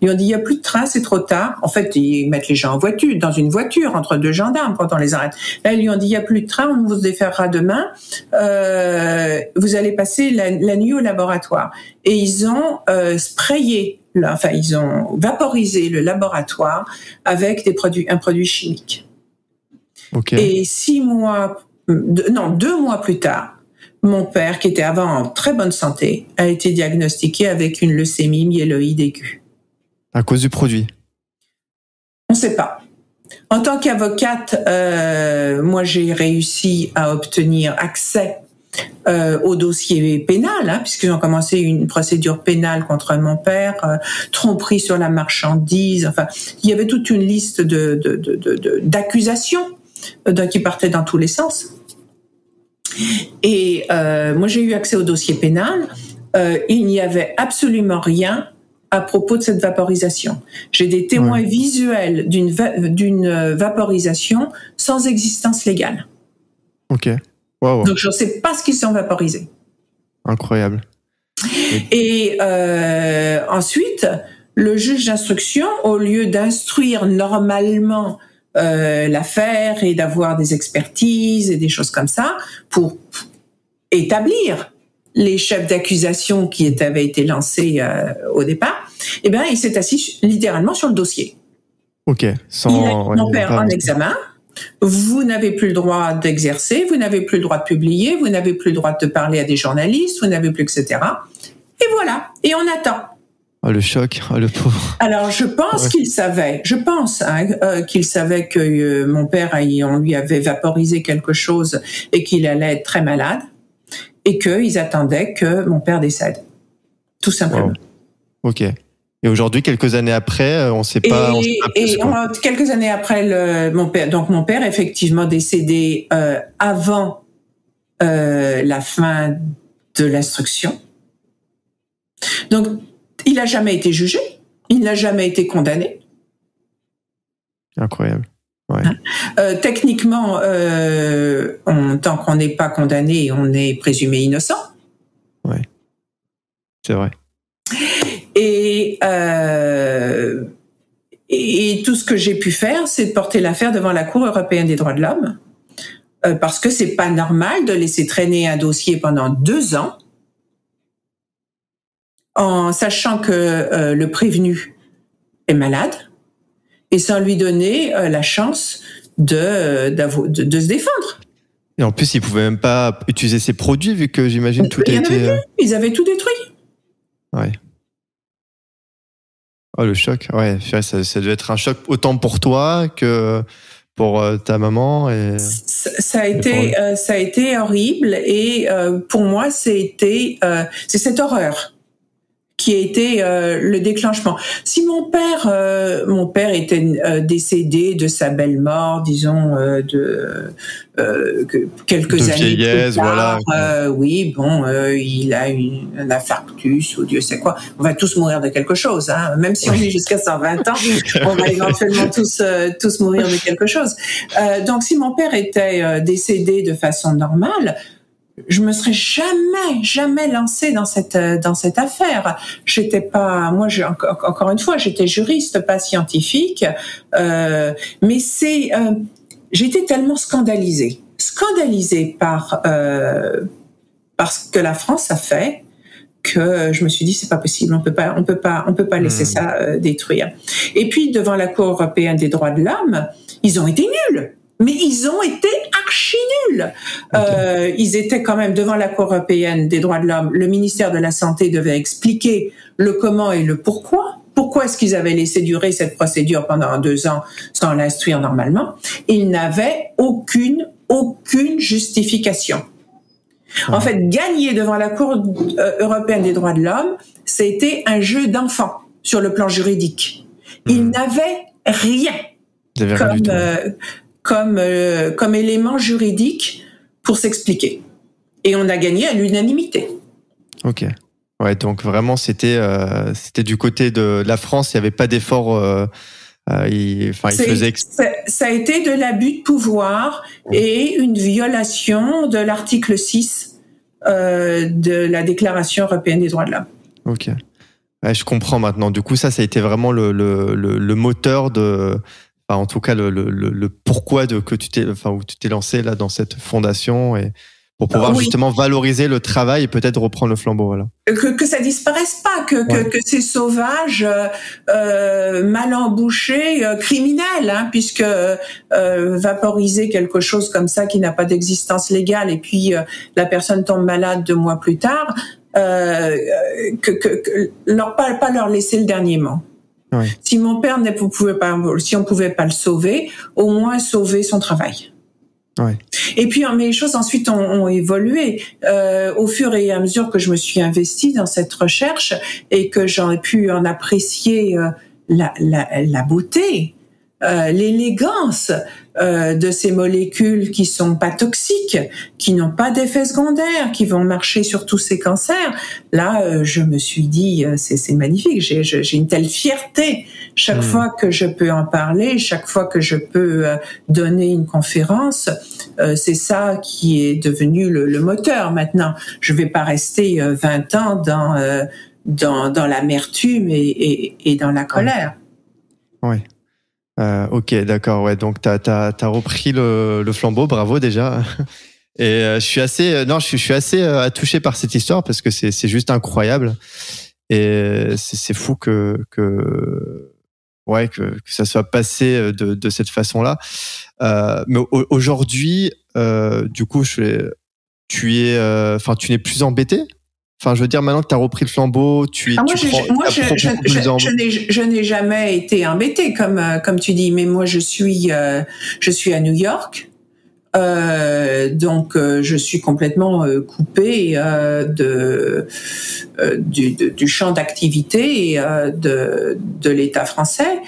Ils ont dit il y a plus de train, c'est trop tard. En fait, ils mettent les gens en voiture, dans une voiture entre deux gendarmes quand on les arrête. Là, ils lui ont dit il y a plus de train, on vous déférera demain. Euh, vous allez passer la, la nuit au laboratoire et ils ont euh, sprayé, enfin ils ont vaporisé le laboratoire avec des produits, un produit chimique. Et six mois, non deux mois plus tard, mon père, qui était avant en très bonne santé, a été diagnostiqué avec une leucémie myéloïde aiguë. À cause du produit? On ne sait pas. En tant qu'avocate, euh, moi j'ai réussi à obtenir accès euh, au dossier pénal, hein, puisqu'ils ont commencé une procédure pénale contre mon père, euh, tromperie sur la marchandise. Enfin, il y avait toute une liste de, d'accusations euh, qui partaient dans tous les sens. Et moi, j'ai eu accès au dossier pénal. il n'y avait absolument rien à propos de cette vaporisation. J'ai des témoins visuels d'une, d'une vaporisation sans existence légale. Ok. Donc je ne sais pas ce qu'ils sont vaporisés. Incroyable. Et euh, ensuite, le juge d'instruction, au lieu d'instruire normalement euh, l'affaire et d'avoir des expertises et des choses comme ça pour établir les chefs d'accusation qui avaient été lancés au départ, eh ben, il s'est assis littéralement sur le dossier. Ok. Sans, il a mon père en examen. Vous n'avez plus le droit d'exercer, vous n'avez plus le droit de publier, vous n'avez plus le droit de parler à des journalistes, vous n'avez plus, etc. Et voilà. Et on attend. Oh, le choc, oh, le pauvre. Alors, je pense qu'il savait, je pense hein, euh, qu'il savait que euh, mon père, on lui avait vaporisé quelque chose et qu'il allait être très malade et qu'ils attendaient que mon père décède. Tout simplement. Ok. Et aujourd'hui, quelques années après, euh, on ne sait pas. Et, et quelques années après, le, mon père, donc mon père effectivement décédé euh, avant euh, la fin de l'instruction. Donc, il n'a jamais été jugé, il n'a jamais été condamné. Incroyable. Ouais. Hein? Euh, techniquement, on, tant qu'on n'est pas condamné, on est présumé innocent. Ouais, c'est vrai. Et, euh, et tout ce que j'ai pu faire, c'est de porter l'affaire devant la Cour européenne des droits de l'homme, euh, parce que c'est pas normal de laisser traîner un dossier pendant deux ans, en sachant que euh, le prévenu est malade, et sans lui donner la chance de, de, de, se défendre. Et en plus, ils pouvaient même pas utiliser ces produits vu que j'imagine tout était. Ils avaient tout détruit. Ouais. Oh, le choc, ouais, ça, ça devait être un choc autant pour toi que pour euh, ta maman. Et... Ça, a été, euh, ça a été horrible et euh, pour moi, c'était, c'est cette horreur qui a été euh, le déclenchement. Si mon père, euh, mon père était euh, décédé de sa belle mort, disons de quelques années plus tard, voilà. oui, bon, il a une, un infarctus ou Dieu sait quoi. On va tous mourir de quelque chose, hein. même si on vit jusqu'à 120 ans, on va éventuellement tous tous mourir de quelque chose. donc, si mon père était décédé de façon normale je me serais jamais, jamais lancée dans cette dans cette affaire. J'étais pas, moi, je, encore une fois, j'étais juriste, pas scientifique, euh, mais c'est, euh, j'étais tellement scandalisée, scandalisée par euh, par ce que la France a fait que je me suis dit c'est pas possible, on peut pas, on peut pas, on peut pas laisser hmm. ça euh, détruire. Et puis devant la Cour européenne des droits de l'homme, ils ont été nuls mais ils ont été archi nuls. Euh, ils étaient quand même devant la Cour européenne des droits de l'homme. Le ministère de la Santé devait expliquer le comment et le pourquoi. Pourquoi est-ce qu'ils avaient laissé durer cette procédure pendant deux ans sans l'instruire normalement? Ils n'avaient aucune, aucune justification. En fait, gagner devant la Cour euh, européenne des droits de l'homme, c'était un jeu d'enfant sur le plan juridique. Ils hmm. n'avaient rien comme, euh, comme, euh, comme élément juridique pour s'expliquer. Et on a gagné à l'unanimité. Ok. Ouais, donc vraiment, c'était euh, c'était du côté de la France, il n'y avait pas d'effort. Euh, il, enfin, il faisait... ça, a été de l'abus de pouvoir et une violation de l'article 6 de la Déclaration européenne des droits de l'homme. Ok. Ouais, je comprends maintenant. Du coup, ça, ça a été vraiment le, le, le moteur de, en tout cas le, le, le pourquoi de que tu t'es enfin où tu t'es lancé là dans cette fondation et pour pouvoir justement valoriser le travail et peut-être reprendre le flambeau voilà. Que, que ça disparaisse pas que, que, que, ces sauvages euh, euh mal embouchés euh, criminels hein, puisque euh, vaporiser quelque chose comme ça qui n'a pas d'existence légale et puis euh, la personne tombe malade deux mois plus tard que, que, leur pas, pas leur laisser le dernier mot si mon père ne pouvait pas, si on pouvait pas le sauver, au moins sauver son travail. Et puis, mais les choses ensuite ont, évolué euh, au fur et à mesure que je me suis investie dans cette recherche et que j'en pu en apprécier euh, la, la, la, beauté, euh, l'élégance euh, de ces molécules qui sont pas toxiques, qui n'ont pas d'effets secondaires, qui vont marcher sur tous ces cancers. Là, euh, je me suis dit, c'est magnifique. J'ai une telle fierté chaque hmm. fois que je peux en parler, chaque fois que je peux donner une conférence. c'est ça qui est devenu le, le, moteur. Maintenant, je vais pas rester 20 ans dans dans, dans l'amertume et, et, et, dans la colère. Oui. Euh, ok, d'accord. Ouais, donc tu as, repris le, flambeau. Bravo déjà. Et je suis assez, non, je suis, assez touché par cette histoire parce que c'est juste incroyable. Et c'est fou que, que, ouais, que, que, ça soit passé de, de cette façon-là. Euh, mais aujourd'hui, euh, du coup, je, tu es, enfin, tu n'es plus embêté? Enfin, je veux dire, maintenant que tu as repris le flambeau, tu es. Ah, moi, tu prends, moi je, je, je n'ai jamais été embêtée, comme, comme tu dis, mais moi, je suis, je suis à New York. Euh, donc euh, je suis complètement euh, coupée de, du, du, champ d'activité de, de l'État français.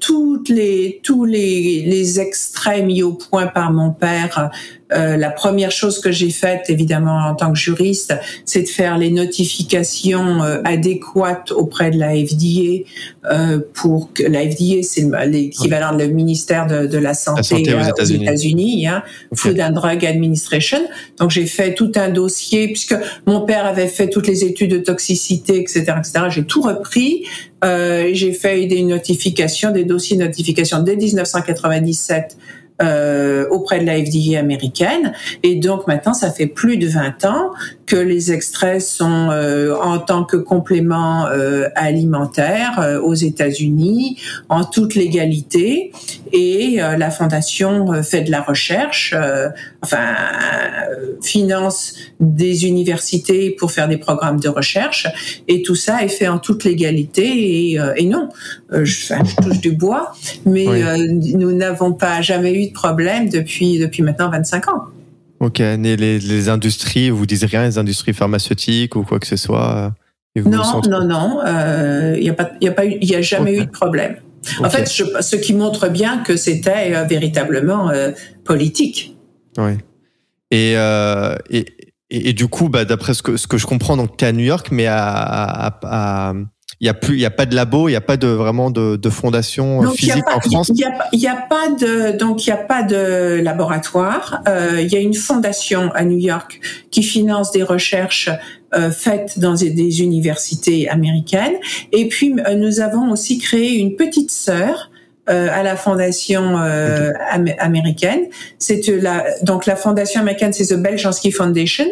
toutes les tous les, les extraits mis au point par mon père euh, la première chose que j'ai faite, évidemment en tant que juriste, c'est de faire les notifications euh, adéquates auprès de la FDA euh, pour que la FDA, c'est l'équivalent du ministère de, de la santé, aux États-Unis, hein, Food and Drug Administration. Donc j'ai fait tout un dossier puisque mon père avait fait toutes les études de toxicité, etc., etc. J'ai tout repris. Euh, j'ai fait des notifications, des dossiers de notification dès 1997 euh, auprès de la FDA américaine. Et donc maintenant, ça fait plus de 20 ans que les extraits sont euh, en tant que complément euh, alimentaire euh, aux États-Unis en toute légalité. Et la fondation fait de la recherche, enfin finance des universités pour faire des programmes de recherche. Et tout ça est fait en toute légalité. Et, et non, je, je, touche du bois, mais nous n'avons pas jamais eu de problème depuis depuis maintenant 25 ans. Ok, les, les, industries, vous dites rien, les industries pharmaceutiques ou quoi que ce soit euh, Non, non, non, il euh, n'y a pas, y a pas eu, y a jamais eu de problème. En fait, ce qui montre bien que c'était euh, véritablement politique. Oui. Et, et, et, du coup, bah, d'après ce que, ce que je comprends, donc tu es à New York, mais à, à, à il y a plus, il y a pas de labo, il y a pas de vraiment de, de fondation euh, physique en France. Il y a, y a, pas de donc il y a pas de laboratoire. Euh, il y a une fondation à New York qui finance des recherches euh, faites dans des, universités américaines. Et puis euh, nous avons aussi créé une petite sœur euh, à la fondation euh, américaine. C'est la donc la fondation américaine, c'est The Beljanski Foundation.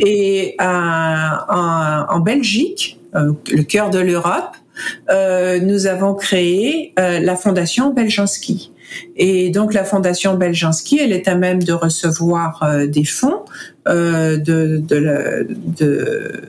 Et en, en Belgique, euh, le cœur de l'Europe, euh, nous avons créé euh, la fondation Beljanski. Et donc la fondation Beljanski, elle est à même de recevoir des fonds de, de, de,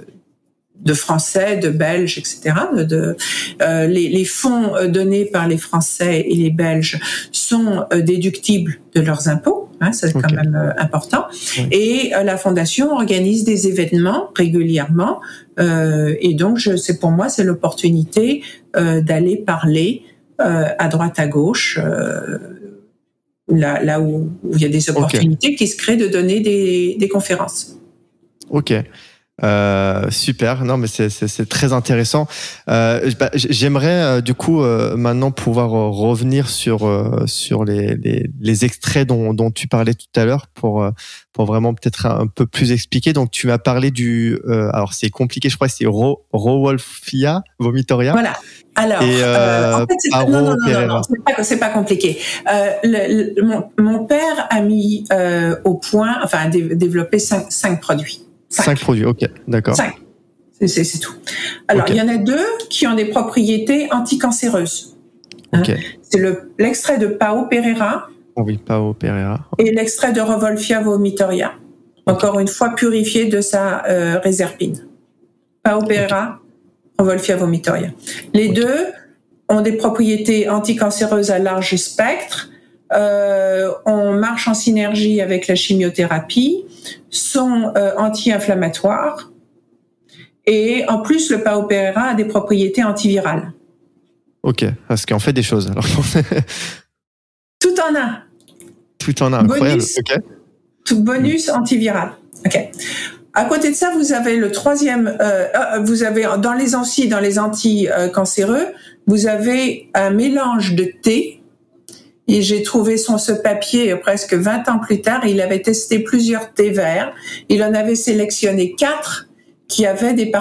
de Français, de Belges, etc. De, euh, les, les, fonds donnés par les Français et les Belges sont déductibles de leurs impôts. Hein, c'est quand même important. Et la fondation organise des événements régulièrement euh, et donc, c'est pour moi, c'est l'opportunité euh, d'aller parler euh, à droite, à gauche, là, là où, il y a des opportunités qui se créent de donner des, des conférences. Ok. Euh, super, non mais c'est très intéressant. Euh, bah, J'aimerais euh, du coup euh, maintenant pouvoir revenir sur sur les, les, les extraits dont, dont, tu parlais tout à l'heure pour pour vraiment peut-être un peu plus expliquer. Donc tu m'as parlé du alors c'est compliqué, je crois c'est Ro, Rowolfia vomitoria. Voilà. Alors, en fait, c'est non, non, non, non, c'est pas, pas, compliqué. Le, mon, mon, père a mis au point, enfin, a développé cinq, cinq produits. Cinq, produits, ok, d'accord. Cinq. C'est tout. Alors, il y en a deux qui ont des propriétés anticancéreuses. Hein. C'est l'extrait de Pao Pereira. Oui, Pao Pereira. Et l'extrait de Revolfia vomitoria. Encore une fois, purifié de sa euh, réserpine. Pao Pereira, Revolfia vomitoria. Les deux ont des propriétés anticancéreuses à large spectre. Euh, on marche en synergie avec la chimiothérapie sont euh, anti-inflammatoires et en plus le Paopéra a des propriétés antivirales. Ok, parce qu'en fait des choses. Alors. Tout en a. Tout en a, bonus, Tout bonus antiviral. Ok. À côté de ça, vous avez le troisième. Euh, vous avez dans les anti, dans les anti-cancéreux, vous avez un mélange de thé et j'ai trouvé son ce papier presque 20 ans plus tard. Il avait testé plusieurs thés verts. Il en avait sélectionné quatre qui avait des,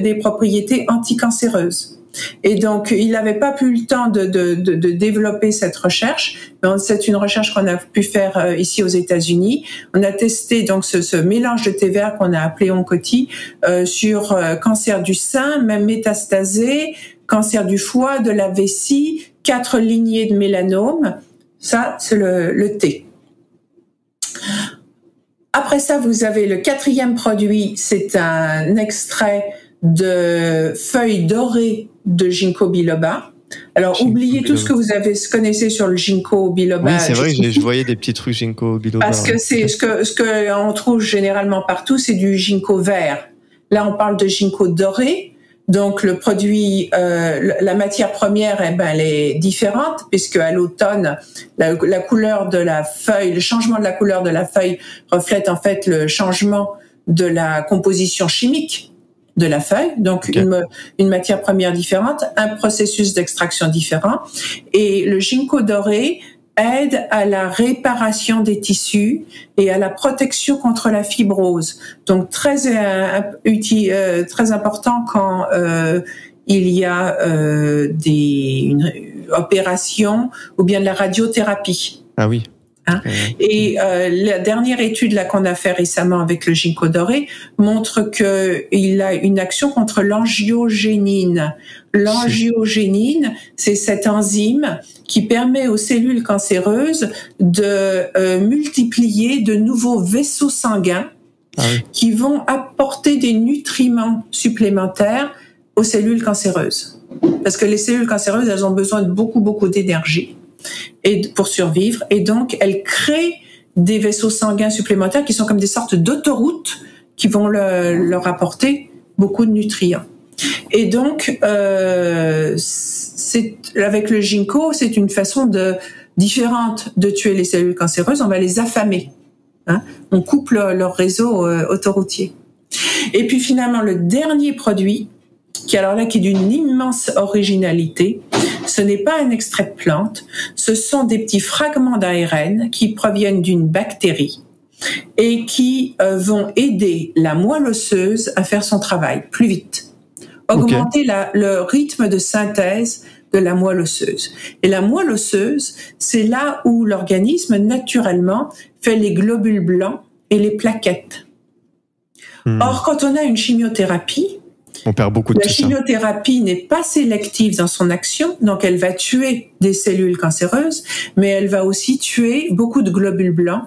des propriétés anticancéreuses. Et donc, il n'avait pas pu le temps de, de, de, de, développer cette recherche. C'est une recherche qu'on a pu faire euh, ici aux États-Unis. On a testé donc ce, ce mélange de thé vert qu'on a appelé oncoti euh, sur euh, cancer du sein, même métastasé, cancer du foie, de la vessie, quatre lignées de mélanome. Ça, c'est le, le thé. Après ça, vous avez le quatrième produit, c'est un extrait de feuilles dorées de ginkgo biloba. Alors, oubliez tout ce que vous avez connaissez sur le ginkgo biloba. Oui, c'est vrai, je, voyais des petits trucs ginkgo biloba. Parce que c'est ce que ce que on trouve généralement partout, c'est du ginkgo vert. Là, on parle de ginkgo doré. Donc le produit, euh, la matière première, eh ben, elle est différente puisque à l'automne, la, la, couleur de la feuille, le changement de la couleur de la feuille reflète en fait le changement de la composition chimique de la feuille. Donc une, une, matière première différente, un processus d'extraction différent. Et le ginkgo doré aide à la réparation des tissus et à la protection contre la fibrose. Donc très euh, utile, euh, très important quand euh, il y a euh, des une opération ou bien de la radiothérapie. Ah oui. Hein? Et euh, la dernière étude là qu'on a fait récemment avec le ginkgo doré montre que il a une action contre l'angiogénine. L'angiogénine, c'est cette enzyme qui permet aux cellules cancéreuses de euh, multiplier de nouveaux vaisseaux sanguins ah qui vont apporter des nutriments supplémentaires aux cellules cancéreuses. Parce que les cellules cancéreuses, elles ont besoin de beaucoup, beaucoup d'énergie et pour survivre. Et donc, elles créent des vaisseaux sanguins supplémentaires qui sont comme des sortes d'autoroutes qui vont leur apporter beaucoup de nutriments. Et donc, euh, avec le ginkgo, c'est une façon de différente de tuer les cellules cancéreuses. On va les affamer. Hein. On coupe leur, réseau euh, autoroutier. Et puis finalement, le dernier produit, qui alors là qui est d'une immense originalité, ce n'est pas un extrait de plante, ce sont des petits fragments d'ARN qui proviennent d'une bactérie et qui euh, vont aider la moelle osseuse à faire son travail plus vite, augmenter la, le rythme de synthèse de la moelle osseuse. Et la moelle osseuse, c'est là où l'organisme naturellement fait les globules blancs et les plaquettes. Hmm. Or, quand on a une chimiothérapie, on perd beaucoup de La chimiothérapie n'est pas sélective dans son action, donc elle va tuer des cellules cancéreuses, mais elle va aussi tuer beaucoup de globules blancs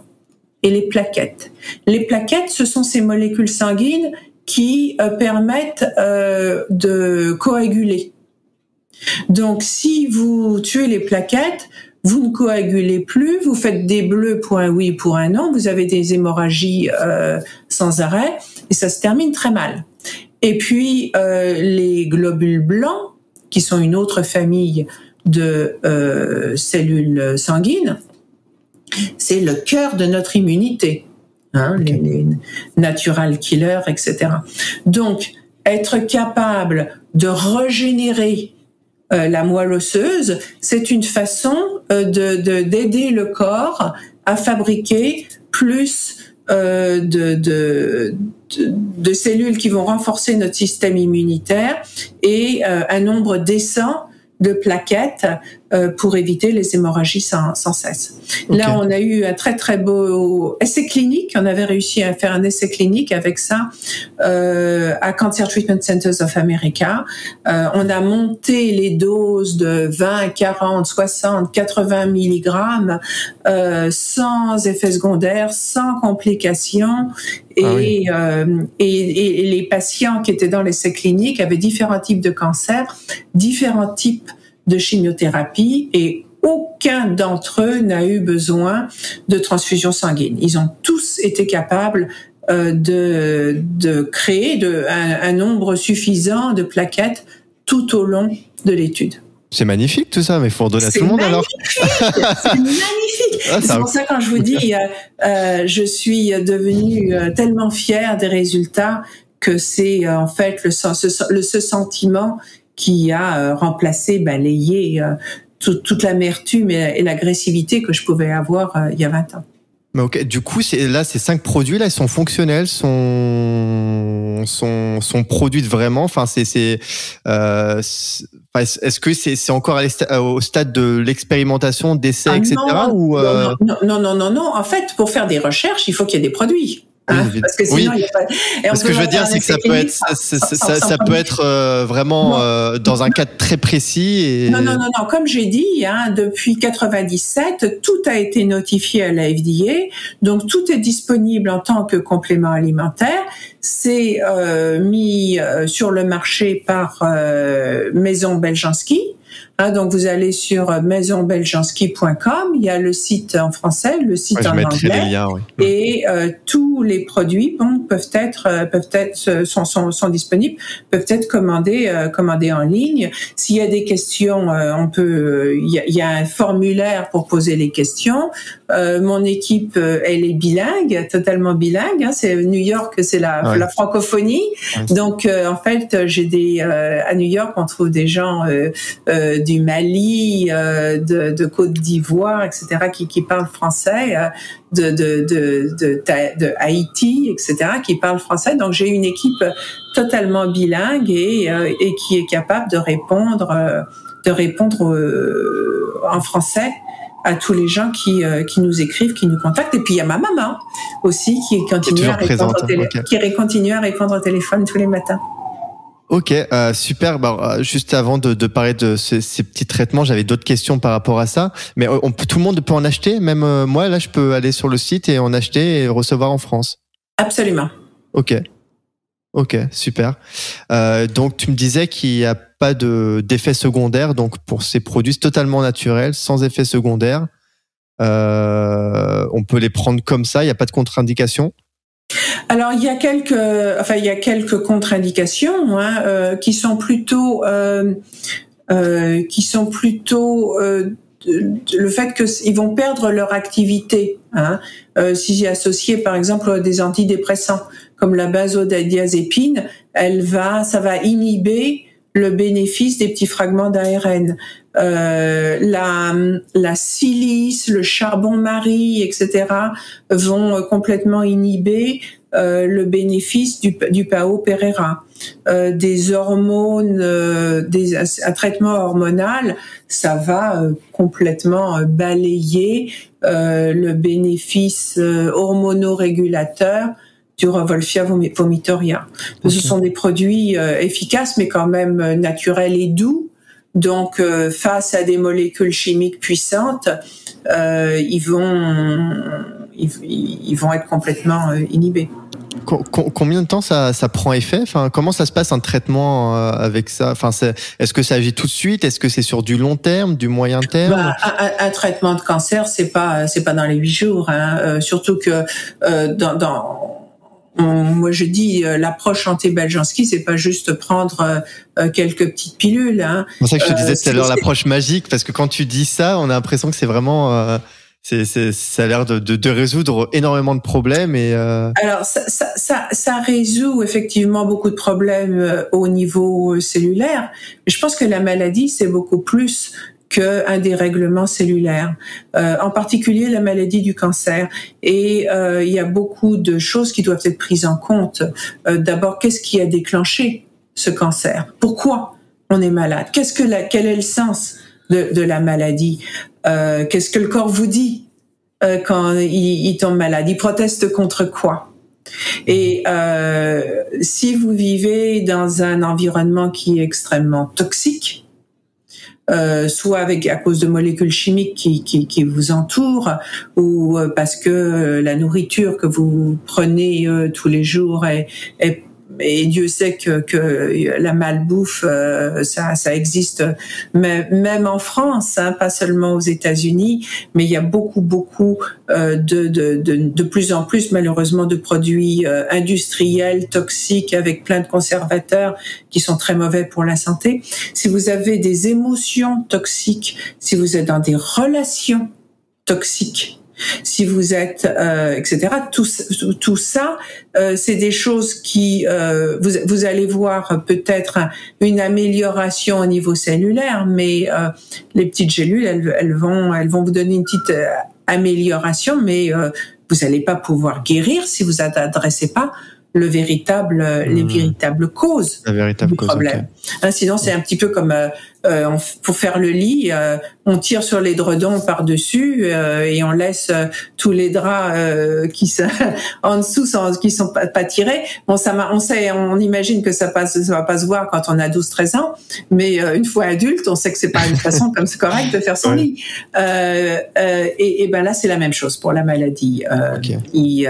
et les plaquettes. Les plaquettes, ce sont ces molécules sanguines qui euh, permettent euh, de coaguler. Donc, si vous tuez les plaquettes, vous ne coagulez plus, vous faites des bleus pour un oui, pour un non, vous avez des hémorragies euh, sans arrêt, et ça se termine très mal. Et puis euh, les globules blancs, qui sont une autre famille de euh, cellules sanguines, c'est le cœur de notre immunité, hein, les, natural killers, etc. Donc, être capable de régénérer euh, la moelle osseuse, c'est une façon de d'aider le corps à fabriquer plus euh, de, cellules qui vont renforcer notre système immunitaire et euh, un nombre décent de plaquettes pour éviter les hémorragies sans, sans cesse. Là, on a eu un très très beau essai clinique. On avait réussi à faire un essai clinique avec ça euh, à Cancer Treatment Centers of America. Euh, on a monté les doses de 20, 40, 60, 80 milligrammes euh, sans effets secondaires, sans complications. Ah et, euh, et, et, les patients qui étaient dans l'essai clinique avaient différents types de cancers, différents types de chimiothérapie et aucun d'entre eux n'a eu besoin de transfusion sanguine. Ils ont tous été capables euh, de, de créer de, un, nombre suffisant de plaquettes tout au long de l'étude. C'est magnifique tout ça, mais il faut en donner à tout le monde alors. C'est magnifique. Ah, c'est pour ça quand je vous dis, euh, euh, je suis devenue tellement fière des résultats que c'est en fait le, ce, le, ce sentiment qui a euh, remplacé, balayé euh, toute l'amertume et, l'agressivité que je pouvais avoir euh, il y a 20 ans. Mais ok, du coup, là, ces cinq produits là, ils sont fonctionnels, sont sont sont produits vraiment? Enfin, c'est c'est euh, est-ce que c'est c'est encore au stade de l'expérimentation, d'essai, ah etc. Non, ou euh... non, non, non, non, non. En fait, pour faire des recherches, il faut qu'il y ait des produits. Hein, parce que sinon, il y a pas. Et ce que je veux dire, c'est que ça peut être, ça, ça, ça, peut être euh, vraiment euh, dans un cadre très précis. Et... Non, non, non, non. Comme j'ai dit, hein, depuis 97, tout a été notifié à la FDA, donc tout est disponible en tant que complément alimentaire. C'est euh, mis euh, sur le marché par euh, Maison Beljanski. Hein, donc vous allez sur maisonbeljanski.com, il y a le site en français, le site en anglais, liens, oui. et euh, tous les produits bon, peuvent être euh, peuvent être euh, sont, sont, sont disponibles, peuvent être commandés euh, commandés en ligne. S'il y a des questions, euh, on peut il y, y, a, un formulaire pour poser les questions. mon équipe, elle est bilingue, totalement bilingue. Hein, c'est New York, c'est la, ouais. la, francophonie. Ouais. Donc en fait, j'ai des à New York, on trouve des gens du Mali, euh, de, de, Côte d'Ivoire, etc., qui, qui parlent français, euh, de, de, de, de, Haïti, etc., qui parlent français. Donc j'ai une équipe totalement bilingue et, euh, et qui est capable de répondre, de répondre en français à tous les gens qui, qui nous écrivent, qui nous contactent. Et puis il y a ma maman aussi qui continue, à répondre, au télé- okay. qui continue à répondre au téléphone tous les matins. Ok, euh, super. Bah, juste avant de, de parler de ces, ces petits traitements, j'avais d'autres questions par rapport à ça. Mais on tout le monde peut en acheter. Même euh, moi, là, je peux aller sur le site et en acheter et recevoir en France. Absolument. Ok. Ok, super. Euh, donc, tu me disais qu'il n'y a pas de d'effets secondaires. Donc, pour ces produits totalement naturels, sans effets secondaires, euh, on peut les prendre comme ça. Il n'y a pas de contre-indication. Alors il y a quelques, enfin il y a quelques contre-indications hein, euh, qui sont plutôt, euh, qui sont plutôt le fait qu'ils vont perdre leur activité. Hein, si j'ai associé par exemple des antidépressants comme la benzodiazépine, elle va, ça va inhiber le bénéfice des petits fragments d'ARN. Euh, la, la silice, le charbon-marie, etc., vont complètement inhiber euh, le bénéfice du, du PAO Pereira. Euh, des hormones, euh, des, un traitement hormonal, ça va euh, complètement euh, balayer le bénéfice hormonorégulateur du Revolfia vomitoria. Okay. Ce sont des produits efficaces, mais quand même naturels et doux. Donc, face à des molécules chimiques puissantes, ils vont ils, ils, vont être complètement inhibés. Combien de temps ça, ça, prend effet? Enfin, Comment ça se passe un traitement euh, avec ça? Enfin, Est-ce que ça agit tout de suite? Est-ce que c'est sur du long terme, du moyen terme? bah, un, un, traitement de cancer, c'est pas c'est pas dans les huit jours. Hein. Euh, surtout que euh, dans, dans moi je dis euh, l'approche anti-Beljanski, c'est pas juste prendre euh, quelques petites pilules. Hein. C'est ça que je te disais tout à l'heure, l'approche magique, parce que quand tu dis ça, on a l'impression que c'est vraiment c'est, c'est, ça a l'air de, de, de, résoudre énormément de problèmes et euh... alors ça, ça, ça, ça, résout effectivement beaucoup de problèmes euh, au niveau cellulaire mais je pense que la maladie c'est beaucoup plus qu'un dérèglement cellulaire, euh, en particulier la maladie du cancer. Et euh, il y a beaucoup de choses qui doivent être prises en compte. Euh, d'abord, qu'est-ce qui a déclenché ce cancer? Pourquoi on est malade? Qu'est-ce que la, quel est le sens de, de la maladie? Euh, Qu'est-ce que le corps vous dit euh, quand il, il, tombe malade? Il proteste contre quoi? Et si vous vivez dans un environnement qui est extrêmement toxique, euh, soit avec à cause de molécules chimiques qui, qui, vous entourent, ou euh, parce que la nourriture que vous prenez euh, tous les jours est et Dieu sait que, que la malbouffe, euh, ça, ça existe même en France, hein, pas seulement aux États-Unis, mais il y a beaucoup, beaucoup euh, de, de, de, de, plus en plus, malheureusement, de produits euh, industriels, toxiques, avec plein de conservateurs qui sont très mauvais pour la santé. Si vous avez des émotions toxiques, si vous êtes dans des relations toxiques, si vous êtes, euh, etc. Tout, tout ça, euh, c'est des choses qui, euh, vous, vous, allez voir peut-être une amélioration au niveau cellulaire, mais les petites gélules, elles, elles, vont, elles vont vous donner une petite amélioration, mais vous n'allez pas pouvoir guérir si vous n'adressez pas le véritable, les mmh. véritables causes véritable du problème. Hein, sinon, c'est un petit peu comme euh, euh pour faire le lit, euh, on tire sur les dredons par dessus euh, et on laisse tous les draps qui sont en dessous sans, qui sont pas, pas tirés. Bon, ça, on sait, on imagine que ça passe, ça va pas se voir quand on a 12-13 ans, mais une fois adulte, on sait que c'est pas une façon comme c'est correct de faire son lit. Et, et, ben là, c'est la même chose pour la maladie. il,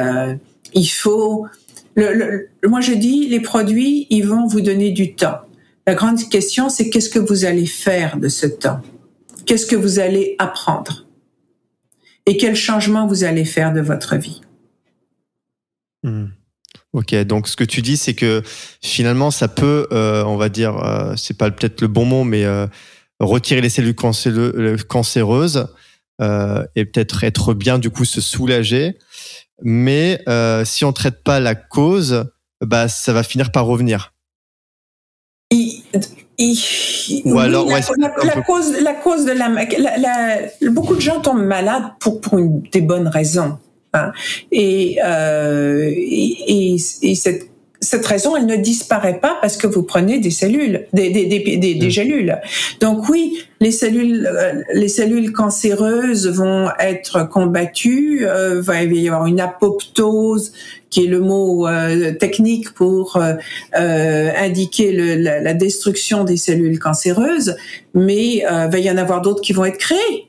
il faut le, moi je dis, les produits, ils vont vous donner du temps. La grande question, c'est qu'est-ce que vous allez faire de ce temps? Qu'est-ce que vous allez apprendre? Et quel changement vous allez faire de votre vie? Hmm. Ok, donc ce que tu dis, c'est que finalement, ça peut, euh, on va dire, euh, c'est pas peut-être le bon mot, mais euh, retirer les cellules cancéreuses et peut-être être bien, du coup, se soulager. Mais euh, si on traite pas la cause, bah ça va finir par revenir. Ou alors, la, cause, la cause de la, beaucoup de gens tombent malades pour pour des bonnes raisons. Hein. Et, euh, et, et, cette cette raison, elle ne disparaît pas parce que vous prenez des cellules, des, des, des, des, gélules. Donc oui, les cellules, euh, les cellules cancéreuses vont être combattues. Euh, va y avoir une apoptose, qui est le mot euh, technique pour euh, euh indiquer le, la, la, destruction des cellules cancéreuses. Mais va y en avoir d'autres qui vont être créées.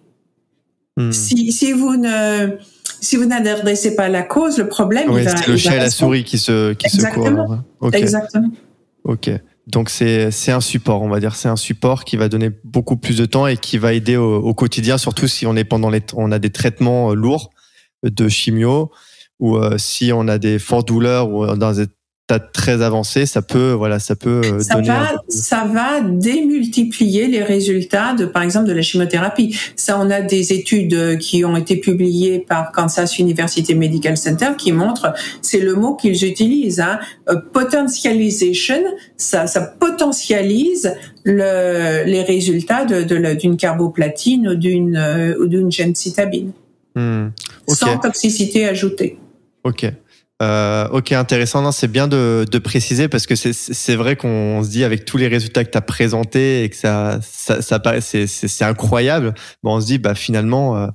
Mm. Si, si vous ne si vous n'adressez pas la cause, le problème. Oui, c'est le chat et la souris qui se qui Exactement. se Exactement. Ok. Donc c'est c'est un support, on va dire, c'est un support qui va donner beaucoup plus de temps et qui va aider au, quotidien, surtout si on est pendant les on a des traitements euh, lourds de chimio ou euh, si on a des fortes douleurs ou dans des très avancé, ça peut, voilà, ça peut euh, ça Va, Ça va démultiplier les résultats de, par exemple, de la chimiothérapie. Ça, on a des études qui ont été publiées par Kansas University Medical Center qui montrent, c'est le mot qu'ils utilisent, hein, potentialization. Ça, ça potentialise le, les résultats de, d'une carboplatine ou d'une euh, ou d'une gemcitabine. Hmm. Sans toxicité ajoutée. Ok. Euh, ok, intéressant. C'est bien de, de, préciser parce que c'est vrai qu'on se dit avec tous les résultats que tu as présentés et que ça, ça, ça paraît, c'est incroyable. Bon, on se dit, bah finalement, euh,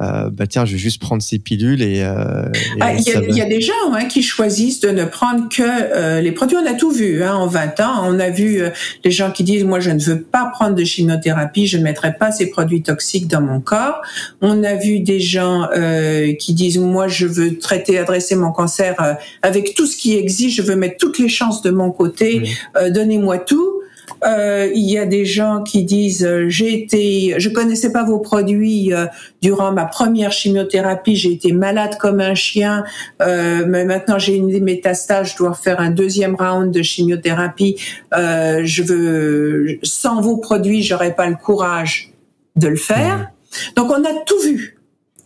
euh, bah tiens, je vais juste prendre ces pilules et. Euh, ah, il y, y, a des gens hein, qui choisissent de ne prendre que euh, les produits. On a tout vu hein, en 20 ans. On a vu euh, les gens qui disent moi je ne veux pas prendre de chimiothérapie, je ne mettrai pas ces produits toxiques dans mon corps. On a vu des gens euh, qui disent moi je veux traiter, adresser mon cancer avec tout ce qui existe, je veux mettre toutes les chances de mon côté, donnez-moi tout. Euh, il y a des gens qui disent euh, j'ai été, je connaissais pas vos produits euh, durant ma première chimiothérapie, j'ai été malade comme un chien, mais maintenant j'ai une métastase, je dois faire un deuxième round de chimiothérapie. je veux, sans vos produits, j'aurais pas le courage de le faire. Donc on a tout vu.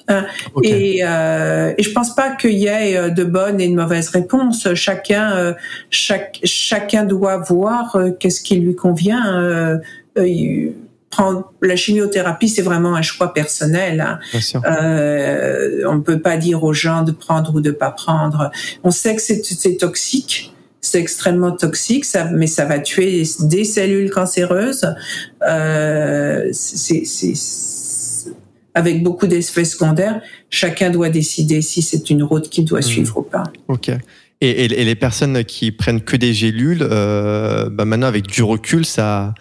Hein. Et, euh, et je pense pas qu'il y ait euh, de bonnes et de mauvaises réponses. Chacun, euh, chaque, chacun doit voir euh, qu'est-ce qui lui convient. Euh, prendre la chimiothérapie, c'est vraiment un choix personnel. Hein. on ne peut pas dire aux gens de prendre ou de pas prendre. On sait que c'est toxique c'est extrêmement toxique, ça, mais ça va tuer des cellules cancéreuses. Euh, c'est avec beaucoup d'effets secondaires. Chacun doit décider si c'est une route qu'il doit hmm. suivre ou pas. Ok. Et, et, les personnes qui prennent que des gélules, euh, bah maintenant avec du recul, ça,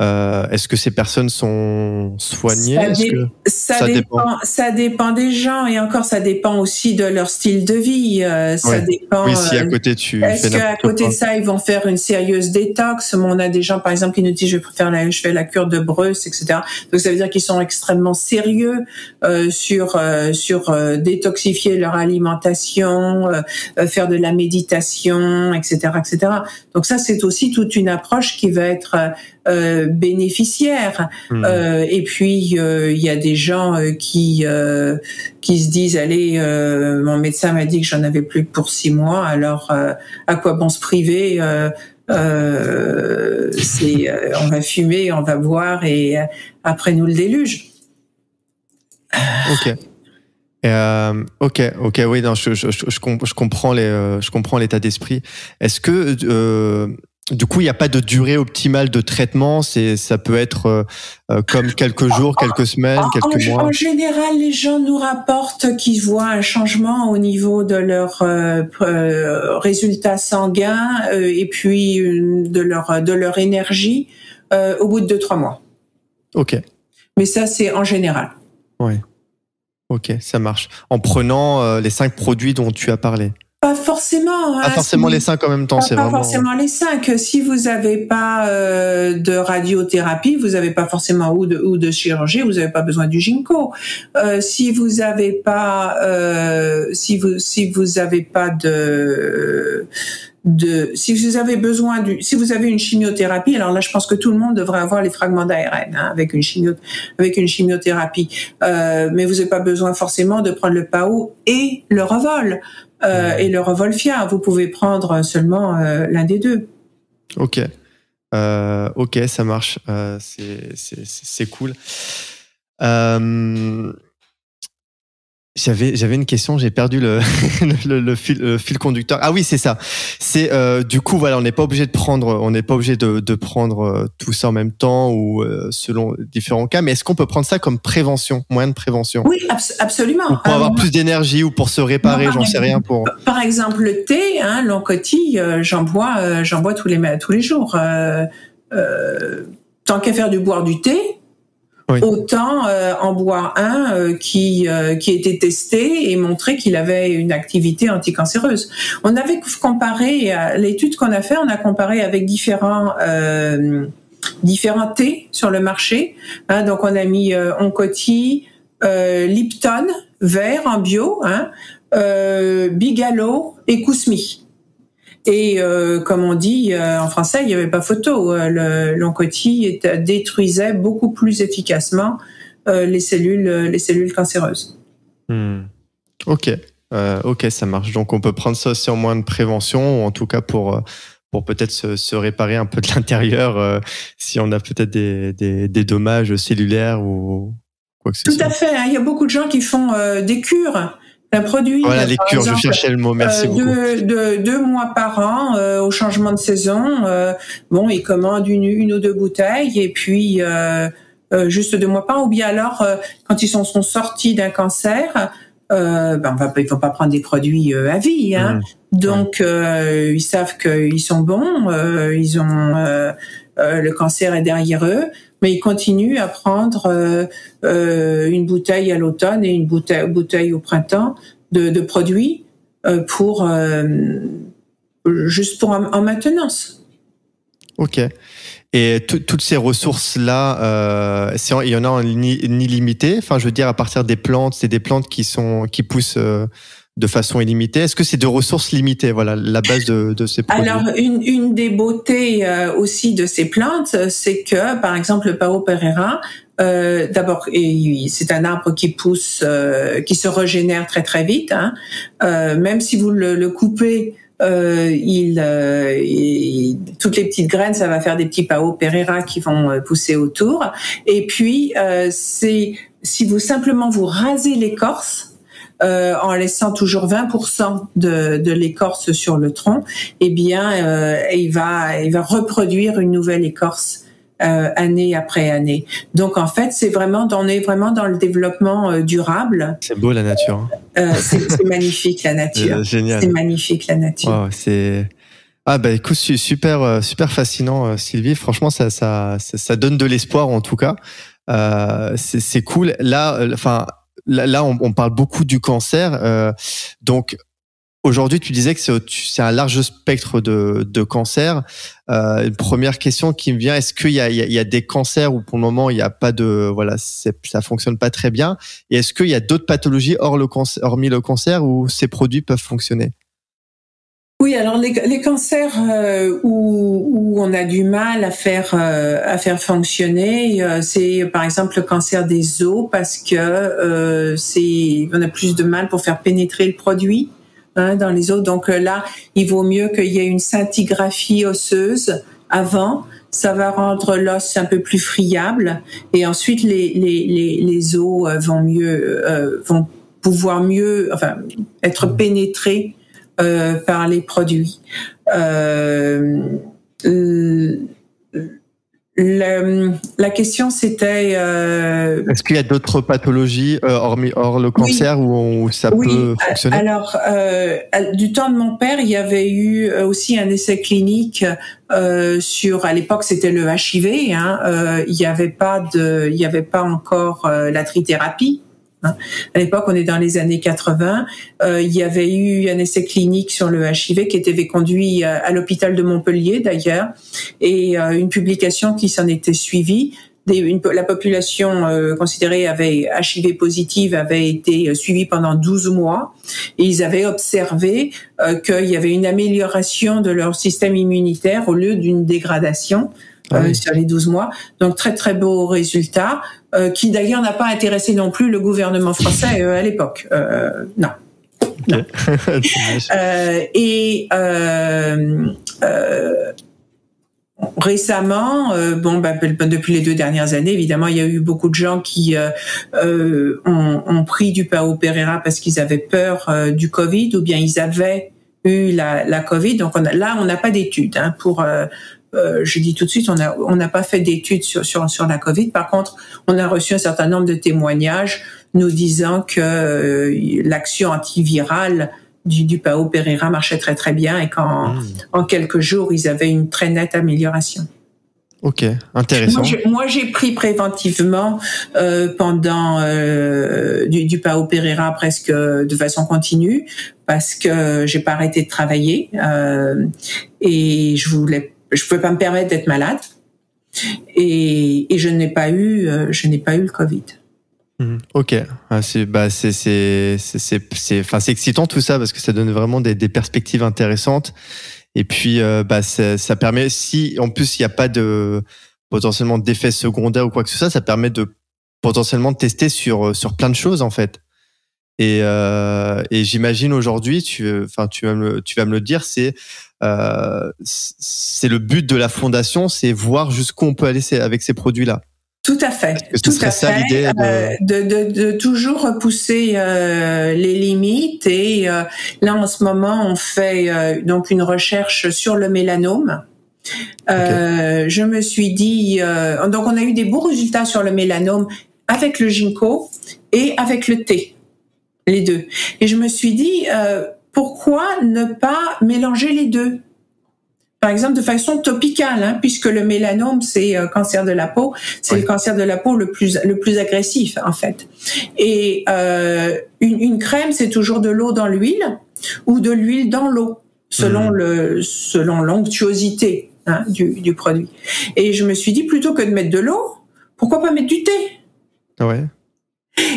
euh, Est-ce que ces personnes sont soignées? Ça, ça, dépend, ça, dépend, des gens et encore ça dépend aussi de leur style de vie. Euh, ça dépend. Oui, si à euh, côté tu. Est-ce qu'à côté de ça ils vont faire une sérieuse détox? On a des gens par exemple qui nous disent je préfère la, je fais la cure de Bruce, etc. Donc ça veut dire qu'ils sont extrêmement sérieux euh, sur euh, sur détoxifier leur alimentation, faire de la méditation, etc., etc. Donc ça c'est aussi toute une approche qui va être euh, bénéficiaires. Hmm. Euh, et puis euh, il y a des gens qui qui se disent allez, mon médecin m'a dit que j'en avais plus pour six mois, alors à quoi bon se priver C'est on va fumer, on va boire et après nous le déluge. Ok. Euh, ok, ok, oui, non, je, je, je, je comprends les, je comprends l'état d'esprit. Est-ce que euh, du coup, il n'y a pas de durée optimale de traitement. C'est, ça peut être euh, euh, comme quelques jours, quelques semaines, quelques mois. En général, les gens nous rapportent qu'ils voient un changement au niveau de leurs euh, résultats sanguins et puis de leur de leur énergie au bout de deux trois mois. Ok. Mais ça, c'est en général. Oui. Ok, ça marche. En prenant les cinq produits dont tu as parlé. Pas forcément. Hein, pas forcément les cinq en même temps, c'est vraiment. Pas forcément les cinq. Si vous n'avez pas euh, de radiothérapie, vous n'avez pas forcément ou de, ou de chirurgie, vous n'avez pas besoin du ginkgo. Euh, si vous n'avez pas, euh, si vous si vous avez pas de de si vous avez besoin du si vous avez une chimiothérapie alors là je pense que tout le monde devrait avoir les fragments d'ARN hein, avec une chimio avec une chimiothérapie euh, mais vous n'avez pas besoin forcément de prendre le PAO et le revol euh, et le Revolfia. Vous pouvez prendre seulement euh, l'un des deux. Ok. Euh, ok, ça marche. c'est cool. J'avais j'avais une question, j'ai perdu le, le, fil, conducteur. Ah oui, c'est ça. C'est euh, du coup voilà, on n'est pas obligé de prendre, on n'est pas obligé de, de, prendre euh, tout ça en même temps ou euh, selon différents cas. Mais est-ce qu'on peut prendre ça comme prévention, moyen de prévention? Oui, absolument. pour avoir plus d'énergie ou pour se réparer, j'en sais rien. Pour par exemple le thé, hein, l'oncotille, j'en bois, j'en bois tous les tous les jours. tant qu'à faire du boire du thé, Autant euh, en boire un euh, qui euh, qui était testé et montré qu'il avait une activité anticancéreuse. On avait comparé l'étude qu'on a fait, on a comparé avec différents différents thés sur le marché. Hein, donc on a mis Oncoti, Lipton, vert en bio, hein, Bigalo et Kousmi. Et euh, comme on dit euh, en français, il n'y avait pas photo. Euh, L'oncotille détruisait beaucoup plus efficacement les cellules, les cellules cancéreuses. Hmm. Ok, ok, ça marche. Donc on peut prendre ça aussi en moins de prévention, ou en tout cas pour pour peut-être se, se, réparer un peu de l'intérieur si on a peut-être des, des, des, dommages cellulaires ou quoi que ce soit. Tout à fait. Hein. Il y a beaucoup de gens qui font des cures un produit. Voilà, les cures, je cherchais le mot, merci euh, deux, deux, deux, mois par an euh, au changement de saison. Euh, bon, ils commandent une, une ou deux bouteilles et puis euh, euh, juste deux mois par an. Ou bien alors, quand ils sont, sont sortis d'un cancer, ben on va, ils vont pas prendre des produits à vie. Hein. Mmh. Donc, ils savent qu'ils sont bons, ils ont le cancer est derrière eux mais ils continuent à prendre euh, euh, une bouteille à l'automne et une bouteille, bouteille au printemps de, produits euh, pour juste pour en, maintenance. Ok. Et toutes ces ressources-là, il y en a en illimité. Enfin, je veux dire, à partir des plantes, c'est des plantes qui sont qui poussent de façon illimitée Est-ce que c'est de ressources limitées Voilà, la base de, de ces produits? Alors, une, une des beautés euh, aussi de ces plantes, c'est que, par exemple, le Pao Pereira, euh, d'abord, c'est un arbre qui pousse, euh, qui se régénère très très vite. Hein. Euh, même si vous le, le coupez, euh, il, il, toutes les petites graines, ça va faire des petits Pao Pereira qui vont pousser autour. Et puis, c'est si vous simplement vous rasez l'écorce, euh, en laissant toujours 20% de, de l'écorce sur le tronc, eh bien, euh, il va, il va reproduire une nouvelle écorce. Euh, année après année. Donc en fait, c'est vraiment, on est vraiment dans le développement euh, durable. C'est beau la nature. Hein. c'est magnifique la nature. Génial. C'est magnifique la nature. c'est ah bah écoute super super fascinant Sylvie. Franchement ça ça ça, donne de l'espoir en tout cas. c'est cool. Là, enfin là, on, parle beaucoup du cancer. Euh, donc, aujourd'hui, tu disais que c'est un large spectre de, de cancers. Euh, une première question qui me vient est-ce qu'il y a, y a, des cancers où pour le moment il n'y a pas de voilà, ça fonctionne pas très bien? Et est-ce qu'il y a d'autres pathologies hors le cancer, hormis le cancer où ces produits peuvent fonctionner? Oui, alors les, les cancers euh, où, où, on a du mal à faire euh, à faire fonctionner, euh, c'est par exemple le cancer des os parce que c'est on a plus de mal pour faire pénétrer le produit hein, dans les os. Donc là, il vaut mieux qu'il y ait une scintigraphie osseuse avant. Ça va rendre l'os un peu plus friable et ensuite les les les, les os vont mieux vont pouvoir mieux, enfin, être pénétré par les produits. Le, la question c'était. Euh... Est-ce qu'il y a d'autres pathologies euh, hormis hors le cancer où, ça peut fonctionner Alors, euh, du temps de mon père, il y avait eu euh, aussi un essai clinique euh, sur. À l'époque, c'était le HIV. Hein, euh, il n'y avait pas de, il n'y avait pas encore la trithérapie. Hein. À l'époque, on est dans les années 80. Euh, il y avait eu un essai clinique sur le HIV qui était conduit à, à l'hôpital de Montpellier d'ailleurs, et euh, une publication qui s'en était suivie. La population euh, considérée avait HIV positive avait été suivie pendant 12 mois et ils avaient observé euh, qu'il y avait une amélioration de leur système immunitaire au lieu d'une dégradation. Ah sur les 12 mois. Donc très très beau résultat. Euh, qui d'ailleurs n'a pas intéressé non plus le gouvernement français euh, à l'époque. Euh, non. et récemment, bon, bah, depuis les deux dernières années, évidemment, il y a eu beaucoup de gens qui ont, ont, pris du Pao Pereira parce qu'ils avaient peur du Covid ou bien ils avaient eu la, la Covid. Donc on a, là, on n'a pas d'études hein, pour euh, je dis tout de suite, on n'a on pas fait d'études sur, sur, sur la Covid. Par contre, on a reçu un certain nombre de témoignages nous disant que euh, l'action antivirale du, du PAO Pereira marchait très très bien et qu'en mmh. en quelques jours, ils avaient une très nette amélioration. Ok, intéressant. Moi, j'ai pris préventivement euh, pendant euh, du, du Pao Pereira presque de façon continue parce que j'ai pas arrêté de travailler euh, et je voulais je pouvais pas me permettre d'être malade et, et je n'ai pas eu euh, je n'ai pas eu le Covid. Mmh. Ok, ah, c'est bah c'est c'est enfin c'est excitant tout ça parce que ça donne vraiment des, des perspectives intéressantes et puis euh, bah ça, ça, permet si en plus il n'y a pas de potentiellement d'effets secondaires ou quoi que ce soit, ça permet de potentiellement tester sur sur plein de choses en fait. Et, euh, et j'imagine aujourd'hui, tu, enfin, tu vas me, tu vas me le dire, c'est, euh, c'est le but de la fondation, c'est voir jusqu'où on peut aller avec ces produits-là. Tout à fait. Tout à fait. Euh, de... de, de, toujours repousser euh, les limites. Et euh, là, en ce moment, on fait euh, donc une recherche sur le mélanome. Okay. Je me suis dit, donc on a eu des beaux résultats sur le mélanome avec le ginkgo et avec le thé les deux. Et je me suis dit, euh, pourquoi ne pas mélanger les deux? Par exemple de façon topicale, hein, puisque le mélanome c'est euh, cancer de la peau, c'est le cancer de la peau le plus le plus agressif en fait. Et euh, une, une, crème c'est toujours de l'eau dans l'huile ou de l'huile dans l'eau, selon mmh. le selon l'onctuosité hein, du, du produit. Et je me suis dit plutôt que de mettre de l'eau, pourquoi pas mettre du thé? Ouais.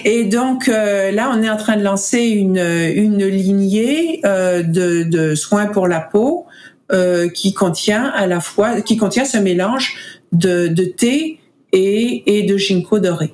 Et donc euh, là, on est en train de lancer une, une lignée euh, de, de, soins pour la peau euh, qui contient à la fois, qui contient ce mélange de, de thé et, et de ginkgo doré.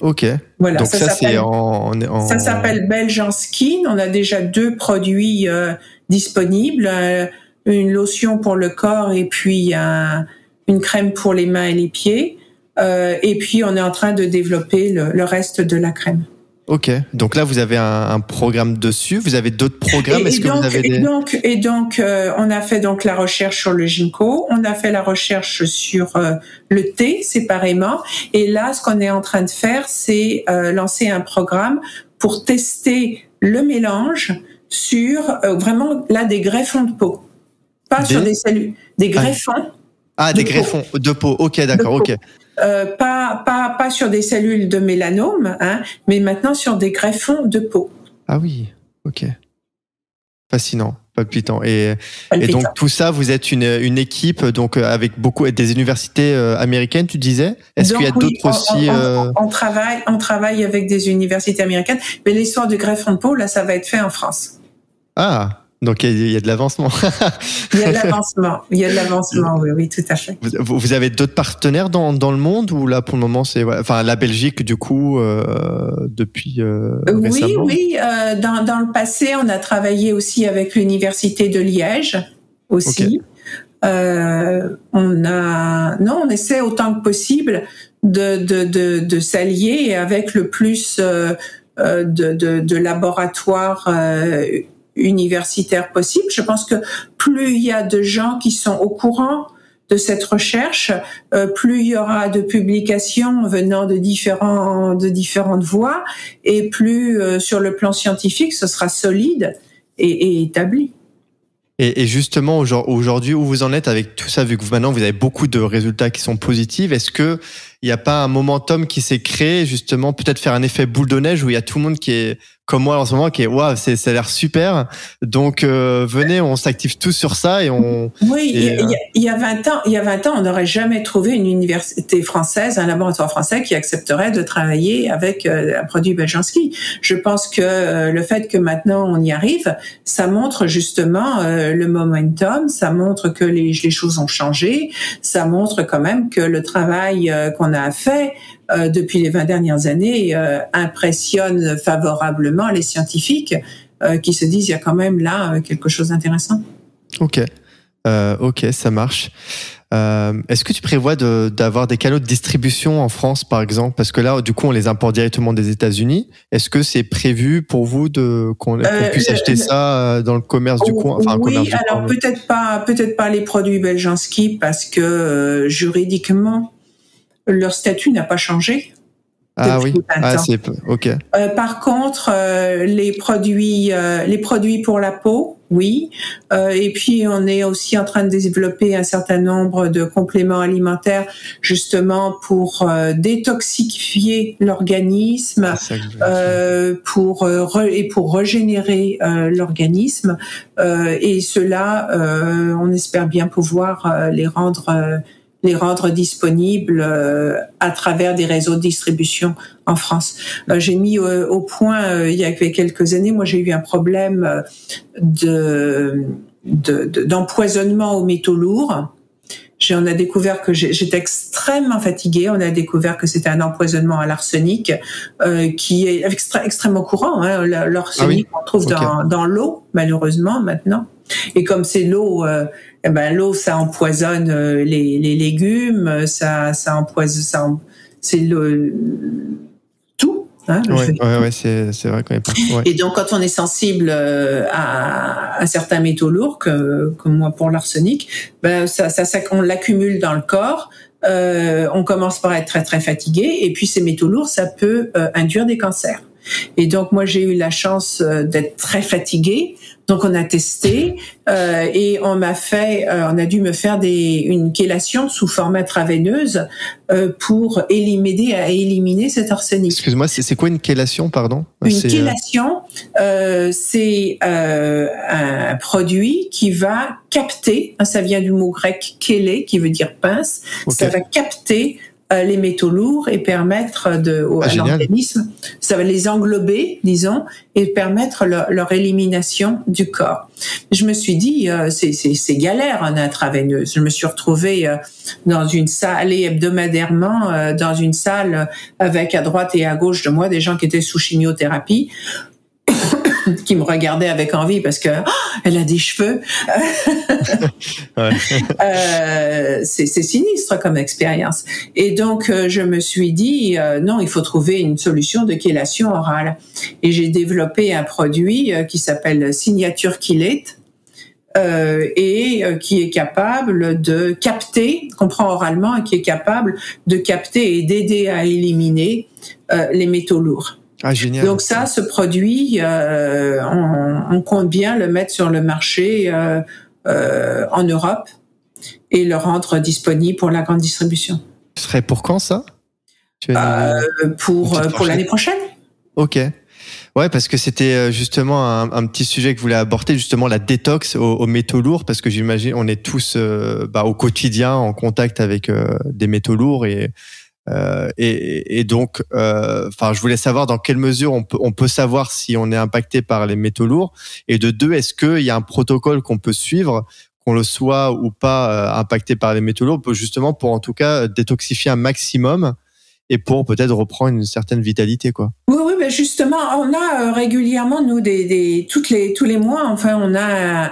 Ok. Voilà. Donc ça, c'est en, en, Ça s'appelle Belgian Skin. On a déjà deux produits euh, disponibles euh, une lotion pour le corps et puis un, une crème pour les mains et les pieds. Euh, et puis, on est en train de développer le, le, reste de la crème. Ok, donc là vous avez un, un programme dessus. Vous avez d'autres programmes? Est-ce que vous avez des... et donc, et donc euh, on a fait donc la recherche sur le ginkgo, on a fait la recherche sur euh, le thé séparément, et là ce qu'on est en train de faire, c'est euh, lancer un programme pour tester le mélange sur vraiment là des greffons de peau, pas des... sur des cellules, des ah. greffons. Ah, des greffons de peau. Ok, d'accord. Ok. Euh, pas, pas, pas sur des cellules de mélanome, hein, mais maintenant sur des greffons de peau. Ah oui, ok. Fascinant, palpitant. Et, palpitant. et donc tout ça, vous êtes une, une équipe donc euh, avec beaucoup des universités euh, américaines, tu disais? Est-ce qu'il y a d'autres aussi on, travaille, on travaille avec des universités américaines, mais l'histoire du greffon de peau, là, ça va être fait en France. Ah, donc il y, a de l'avancement. il y a de l'avancement. Il y a de l'avancement. Oui, oui, tout à fait. Vous, vous avez d'autres partenaires dans, dans le monde ou là pour le moment c'est enfin la Belgique du coup euh, depuis euh, Oui, oui. Euh, dans, dans le passé, on a travaillé aussi avec l'université de Liège aussi. Okay. Euh, on a non, on essaie autant que possible de de de, de s'allier avec le plus de, de, de, laboratoires universitaires possibles. Je pense que plus il y a de gens qui sont au courant de cette recherche, plus il y aura de publications venant de différents de différentes voies, et plus sur le plan scientifique, ce sera solide et, et établi. Et, justement, aujourd'hui, où vous en êtes avec tout ça, vu que maintenant vous avez beaucoup de résultats qui sont positifs, est-ce que il n'y a pas un momentum qui s'est créé, justement, peut-être faire un effet boule de neige où il y a tout le monde qui est comme moi en ce moment qui est waouh, c'est ça a l'air super. Donc euh, venez, on s'active tous sur ça et on. Oui, il, y a, 20 ans, il y a 20 ans, on n'aurait jamais trouvé une université française, un laboratoire français qui accepterait de travailler avec euh, un produit Beljanski. Je pense que euh, le fait que maintenant on y arrive, ça montre justement le momentum, ça montre que les, les choses ont changé, ça montre quand même que le travail qu'on a fait euh, depuis les 20 dernières années euh, impressionne favorablement les scientifiques euh, qui se disent il y a quand même là quelque chose d'intéressant. Ok, ok, ça marche. Est-ce que tu prévois d'avoir des canaux de distribution en France, par exemple? Parce que là, du coup, on les importe directement des États-Unis. Est-ce que c'est prévu pour vous qu'on puisse acheter ça dans le commerce du coin? Enfin, Oui, alors peut-être pas, peut-être pas les produits Beljanski parce que juridiquement, leur statut n'a pas changé. Ah oui, ah, c'est ok. Euh, par contre, euh, les produits, euh, les produits pour la peau, oui. et puis on est aussi en train de développer un certain nombre de compléments alimentaires justement pour détoxifier l'organisme, pour et pour régénérer l'organisme. et cela, on espère bien pouvoir les rendre les rendre disponibles euh, à travers des réseaux de distribution en France. Euh, j'ai mis au point il y a quelques années, moi j'ai eu un problème de d'empoisonnement aux métaux lourds. On a découvert que j'étais extrêmement fatiguée. On a découvert que c'était un empoisonnement à l'arsenic euh, qui est extrêmement courant. Hein. L'arsenic ah on trouve dans, dans l'eau, malheureusement maintenant. Et comme c'est l'eau, euh, eh ben l'eau ça empoisonne euh, les, les, légumes, ça ça empoisonne, ça c'est le tout. Hein, ouais, ouais, c'est c'est vrai Et donc quand on est sensible euh, à, à certains métaux lourds, que, comme moi pour l'arsenic, ben ça, ça, ça on l'accumule dans le corps. Euh, on commence par être très très fatigué et puis ces métaux lourds ça peut induire des cancers. Et donc moi j'ai eu la chance d'être très fatiguée donc on a testé euh, et on m'a fait, euh, on a dû me faire des, une chélation sous forme intraveineuse euh, pour éliminer à éliminer cet arsenic. Excuse-moi, c'est quoi une chélation, pardon? Une euh, chélation, euh, c'est un produit qui va capter, hein, ça vient du mot grec chélé qui veut dire pince, ça va capter euh, les métaux lourds et permettre de, ah, à l'organisme, ça va les englober, disons, et permettre leur, élimination du corps. Je me suis dit, euh, c'est galère en intraveineuse. Je me suis retrouvée euh, dans une salle, hebdomadairement, dans une salle avec à droite et à gauche de moi des gens qui étaient sous chimiothérapie. qui me regardait avec envie parce que oh, elle a des cheveux. euh, c'est sinistre comme expérience. Et donc euh, je me suis dit euh, non, il faut trouver une solution de chélation orale. Et j'ai développé un produit qui s'appelle Signature Chilate. et qui est capable de capter, qu'on prend oralement, et qui est capable de capter et d'aider à éliminer les métaux lourds. Ah, génial. Donc ça, ce produit, euh, on, compte bien le mettre sur le marché euh, euh, en Europe et le rendre disponible pour la grande distribution. Ce serait pour quand ça? Pour pour l'année prochaine. Ok. Ouais, parce que c'était justement un, petit sujet que vous voulez aborder, justement la détox aux, métaux lourds, parce que j'imagine on est tous bah, au quotidien en contact avec des métaux lourds et euh, et, donc, euh, enfin, je voulais savoir dans quelle mesure on peut, savoir si on est impacté par les métaux lourds. Et de deux, est-ce qu'il y a un protocole qu'on peut suivre, qu'on le soit ou pas euh, impacté par les métaux lourds, justement pour en tout cas détoxifier un maximum et pour peut-être reprendre une certaine vitalité, quoi. Oui, oui, mais justement, on a régulièrement nous des, les tous les mois, enfin, on a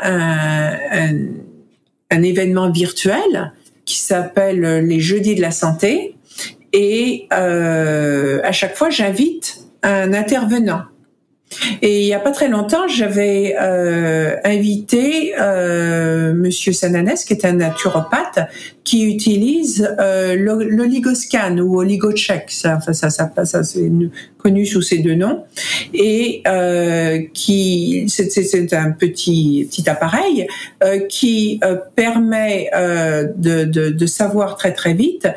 un événement virtuel qui s'appelle les Jeudis de la santé et euh, à chaque fois, j'invite un intervenant. Et il n'y a pas très longtemps, j'avais euh, invité euh, Monsieur Sananès, qui est un naturopathe, qui utilise euh, l'oligoscan ou oligocheck, ça, enfin, ça, ça, ça c'est connu sous ces deux noms, et euh, qui c'est un petit petit appareil euh, qui euh, permet euh, de, de, de, savoir très très vite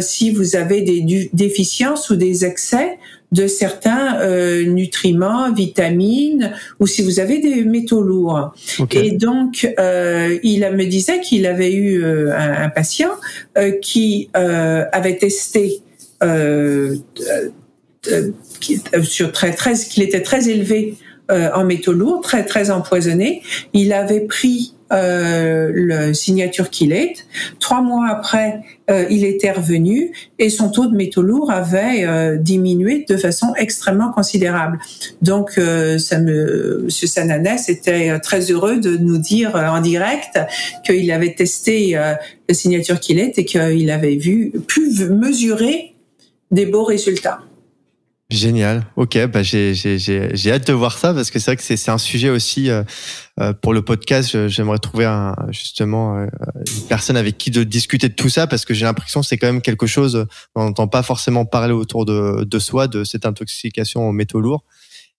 si vous avez des déficiences ou des excès de certains euh, nutriments, vitamines, ou si vous avez des métaux lourds. Et donc, euh, il me disait qu'il avait eu euh, un, patient qui avait testé sur très, très, qu'il était très élevé en métaux lourds, très très empoisonné. Il avait pris euh, le signature qu'il. Trois mois après, euh, il était revenu et son taux de métaux lourds avait euh, diminué de façon extrêmement considérable. Donc, ça me, Monsieur Sananès était très heureux de nous dire en direct qu'il avait testé le signature qu'il et qu'il avait vu, pu mesurer des beaux résultats. Génial. Ok, bah j'ai j'ai hâte de voir ça parce que c'est vrai que c'est un sujet aussi euh, euh, pour le podcast. J'aimerais trouver un, justement euh, une personne avec qui de discuter de tout ça parce que j'ai l'impression que c'est quand même quelque chose on n'entend pas forcément parler autour de, de soi de cette intoxication aux métaux lourds.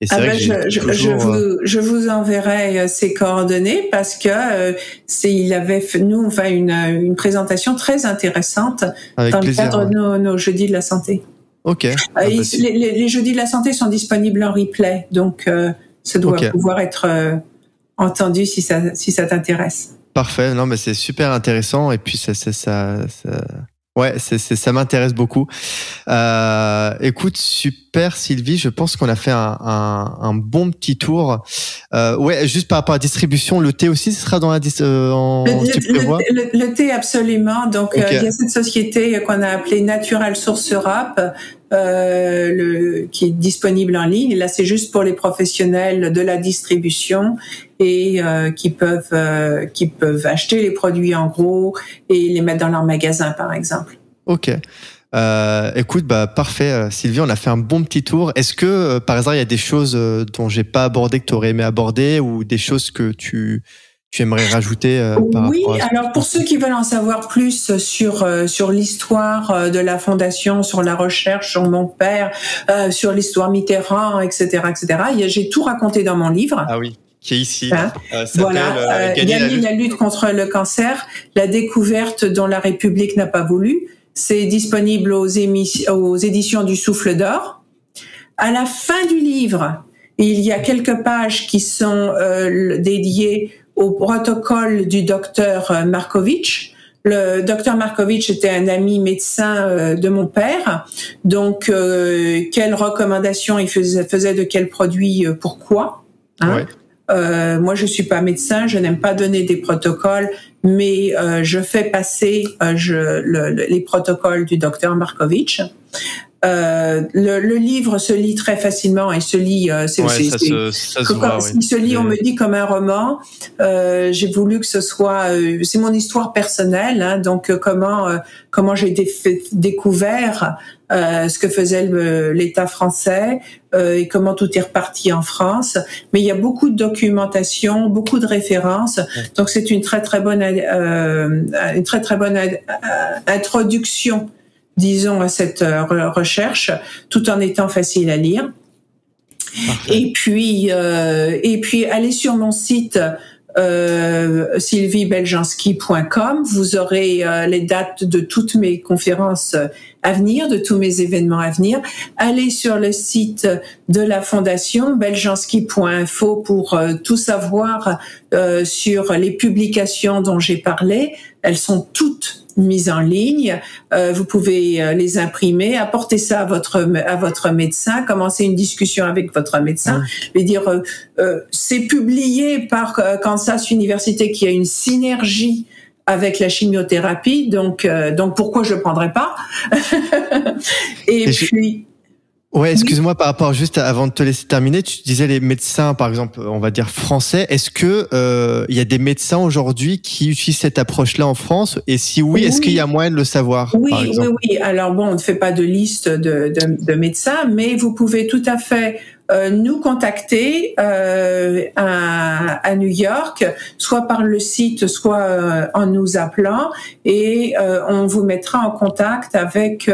Et ah que je, je, je, vous, je vous enverrai ses coordonnées parce que c'est il avait fait nous enfin une, une présentation très intéressante dans le cadre de nos, nos jeudis de la santé. Ok. Euh, ah, bah, les, jeudis de la santé sont disponibles en replay, donc euh, ça doit pouvoir être euh, entendu si ça si ça t'intéresse. Parfait. Non, mais c'est super intéressant et puis ça ça, ça, ça Ouais, c'est, ça m'intéresse beaucoup. Euh, écoute, super Sylvie, je pense qu'on a fait un, un, un bon petit tour. Euh, ouais, juste par rapport à la distribution, le thé aussi, ce sera dans la euh, en, le, le, le, thé absolument. Donc euh, il y a cette société qu'on a appelée Natural Source Europe. Euh, le, qui est disponible en ligne. Là, c'est juste pour les professionnels de la distribution et euh, qui peuvent euh, qui peuvent acheter les produits en gros et les mettre dans leur magasin, par exemple. Ok. Euh, écoute, bah parfait, euh, Sylvie, on a fait un bon petit tour. Est-ce que par hasard il y a des choses dont j'ai pas abordé que tu aurais aimé aborder ou des choses que tu tu aimerais rajouter euh, Oui, alors pour ceux qui veulent en savoir plus sur euh, sur l'histoire euh, de la fondation, sur la recherche, sur mon père, sur l'histoire Mitterrand, etc., etc. J'ai tout raconté dans mon livre. Ah oui qui est ici. Hein? voilà, gagner, la, lutte. la lutte contre le cancer, la découverte dont la République n'a pas voulu. C'est disponible aux, aux éditions du Souffle d'Or. À la fin du livre, il y a quelques pages qui sont dédiées au protocole du docteur euh, Markovitch. Le docteur Markovitch était un ami médecin euh, de mon père. Donc, euh, quelles recommandations il faisait, faisait de quels produits, pourquoi hein? Euh, moi, je suis pas médecin, je n'aime pas donner des protocoles, mais euh, je fais passer le, les protocoles du docteur Markovitch. Euh, le, le, livre se lit très facilement et se lit. Euh, c'est, ouais, ça, se, ça se voit, il se lit, on me dit comme un roman. Euh, j'ai voulu que ce soit. Euh, c'est mon histoire personnelle, hein, donc euh, comment comment j'ai découvert ce que faisait l'État français et comment tout est reparti en France. Mais il y a beaucoup de documentation, beaucoup de références. Donc c'est une très très bonne une très très bonne introduction disons, à cette euh, recherche, tout en étant facile à lire. Et puis, euh, et puis, allez sur mon site euh, sylviebeljanski.com. Vous aurez euh, les dates de toutes mes conférences à venir, de tous mes événements à venir. Allez sur le site de la fondation beljanski.info pour tout savoir sur les publications dont j'ai parlé. Elles sont toutes mise en ligne. Euh, vous pouvez euh, les imprimer, apporter ça à votre à votre médecin, commencer une discussion avec votre médecin, lui dire euh, euh, c'est publié par Kansas Université qui a une synergie avec la chimiothérapie, donc donc pourquoi je prendrais pas? Et, puis Ouais, excuse-moi par rapport juste avant de te laisser terminer, tu disais les médecins par exemple, on va dire français. Est-ce que euh, il y a des médecins aujourd'hui qui utilisent cette approche-là en France? Et si oui, est-ce qu'il y a moyen de le savoir Oui, oui, oui. Alors bon, on ne fait pas de liste de, de, de médecins, mais vous pouvez tout à fait euh, nous contacter euh, à, à, New York, soit par le site, soit euh, en nous appelant, et euh, on vous mettra en contact avec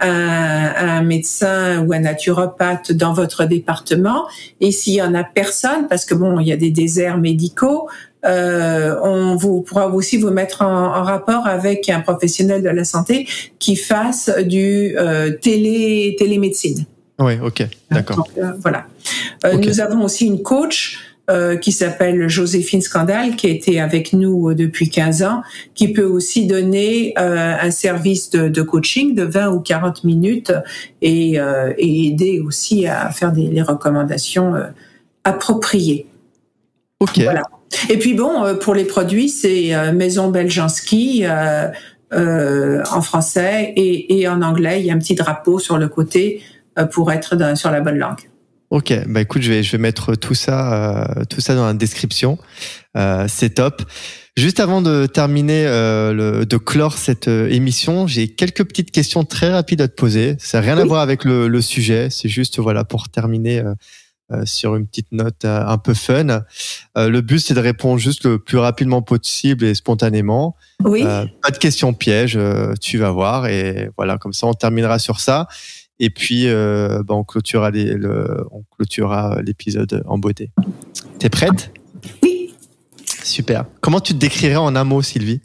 un, un, médecin ou un naturopathe dans votre département. Et s'il y en a personne, parce que bon, il y a des déserts médicaux, euh, on vous pourra aussi vous mettre en, en, rapport avec un professionnel de la santé qui fasse du euh, télé télémédecine. Oui, ok, d'accord. Euh, voilà. Euh, okay. Nous avons aussi une coach euh, qui s'appelle Joséphine Scandal, qui a été avec nous euh, depuis 15 ans, qui peut aussi donner euh, un service de, de, coaching de 20 ou 40 minutes et, euh, et aider aussi à faire des les recommandations euh, appropriées. Ok. Voilà. Et puis bon, pour les produits, c'est Maison Beljanski. en français et, et, en anglais, il y a un petit drapeau sur le côté pour être dans, sur la bonne langue. Ok, bah écoute, je vais je vais mettre tout ça euh, tout ça dans la description. Euh, c'est top. Juste avant de terminer euh, le, de clore cette euh, émission, j'ai quelques petites questions très rapides à te poser. Ça n'a rien oui. à voir avec le, le sujet, c'est juste voilà pour terminer euh, sur une petite note un peu fun. le but c'est de répondre juste le plus rapidement possible et spontanément. Oui. pas de questions pièges, tu vas voir et voilà comme ça on terminera sur ça. Et puis, euh, bah, on clôturera les, le, on clôturera l'épisode en beauté. T'es prête? Oui. Super. Comment tu te décrirais en un mot, Sylvie?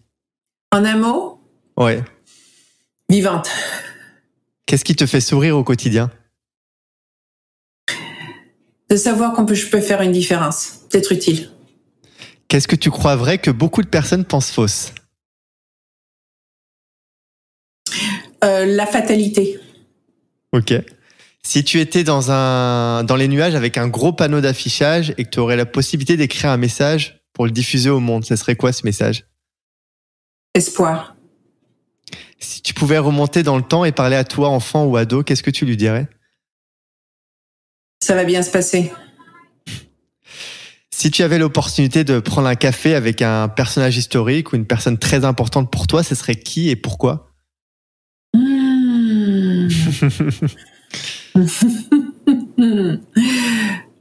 En un mot? Ouais. Vivante. Qu'est-ce qui te fait sourire au quotidien? De savoir qu'on peut, je peux faire une différence, d'être utile. Qu'est-ce que tu crois vrai que beaucoup de personnes pensent fausse? Euh, La fatalité. Ok. Si tu étais dans, un, dans les nuages avec un gros panneau d'affichage et que tu aurais la possibilité d'écrire un message pour le diffuser au monde, ce serait quoi ce message? Espoir. Si tu pouvais remonter dans le temps et parler à toi, enfant ou ado, qu'est-ce que tu lui dirais? Ça va bien se passer. Si tu avais l'opportunité de prendre un café avec un personnage historique ou une personne très importante pour toi, ce serait qui et pourquoi?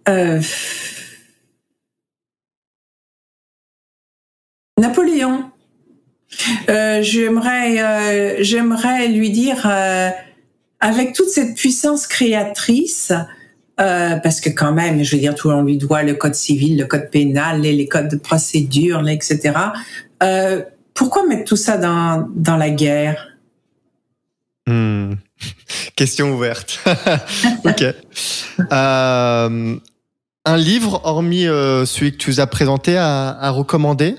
Euh... Napoléon. Euh, j'aimerais, euh, j'aimerais lui dire, avec toute cette puissance créatrice, parce que quand même, je veux dire, tout on lui doit le code civil, le code pénal, les, les codes de procédure, etc. Pourquoi mettre tout ça dans, dans la guerre? Hmm. Question ouverte. ok. Euh, un livre, hormis euh, celui que tu nous as présenté, à, à, recommander?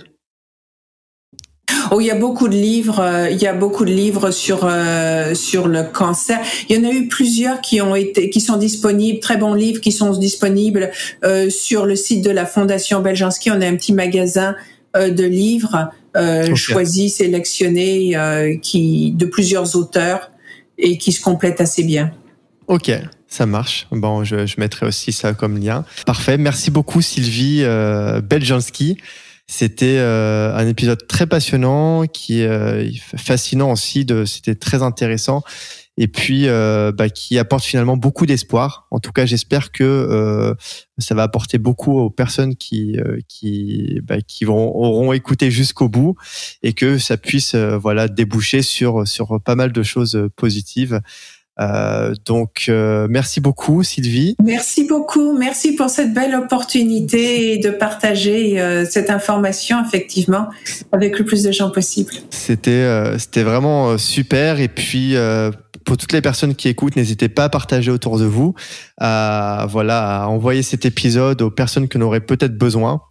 Oh, il y a beaucoup de livres. Euh, il y a beaucoup de livres sur euh, sur le cancer. Il y en a eu plusieurs qui ont été, qui sont disponibles, très bons livres qui sont disponibles euh, sur le site de la Fondation Beljanski. On a un petit magasin de livres okay. choisis, sélectionnés, qui de plusieurs auteurs et qui se complètent assez bien. Ok, ça marche. Bon, je, mettrai aussi ça comme lien. Parfait. Merci beaucoup, Sylvie euh, Beljanski. C'était euh, un épisode très passionnant, qui euh, fascinant aussi. C'était très intéressant et puis euh, bah, qui apporte finalement beaucoup d'espoir. En tout cas, j'espère que euh, ça va apporter beaucoup aux personnes qui euh, qui bah, qui vont auront écouté jusqu'au bout et que ça puisse euh, voilà déboucher sur sur pas mal de choses positives. Euh, donc, euh, merci beaucoup, Sylvie. Merci beaucoup. Merci pour cette belle opportunité de partager euh, cette information, effectivement, avec le plus de gens possible. C'était, c'était vraiment super. Et puis, pour toutes les personnes qui écoutent, n'hésitez pas à partager autour de vous, à, voilà, à envoyer cet épisode aux personnes qui en auraient peut-être besoin.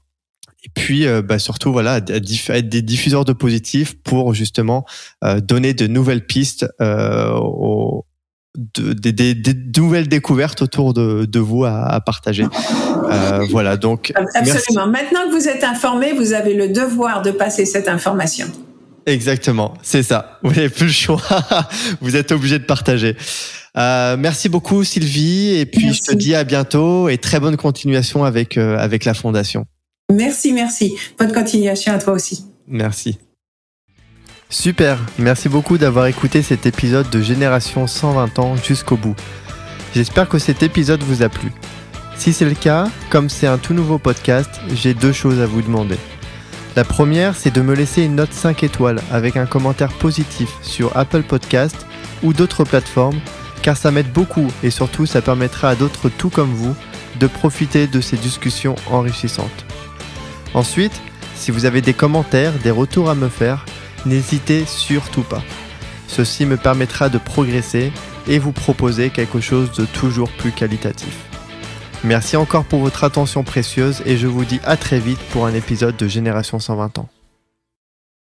Et puis, euh, bah, surtout, voilà, à, être des diffuseurs de positifs pour justement euh, donner de nouvelles pistes euh, aux, de, de, de, de, nouvelles découvertes autour de, de vous à, à partager. Euh, voilà, donc. Absolument. Merci. Maintenant que vous êtes informé, vous avez le devoir de passer cette information. Exactement, c'est ça. Vous n'avez plus le choix. vous êtes obligé de partager. Euh, merci beaucoup Sylvie et puis je te dis à bientôt et très bonne continuation avec euh, avec la fondation. Merci, merci. Bonne continuation à toi aussi. Merci. Super, merci beaucoup d'avoir écouté cet épisode de Génération 120 ans jusqu'au bout. J'espère que cet épisode vous a plu. Si c'est le cas, comme c'est un tout nouveau podcast, j'ai deux choses à vous demander. La première, c'est de me laisser une note 5 étoiles avec un commentaire positif sur Apple Podcast ou d'autres plateformes, car ça m'aide beaucoup et surtout ça permettra à d'autres tout comme vous de profiter de ces discussions enrichissantes. Ensuite, si vous avez des commentaires, des retours à me faire, n'hésitez surtout pas. Ceci me permettra de progresser et vous proposer quelque chose de toujours plus qualitatif. Merci encore pour votre attention précieuse et je vous dis à très vite pour un épisode de Génération 120 ans.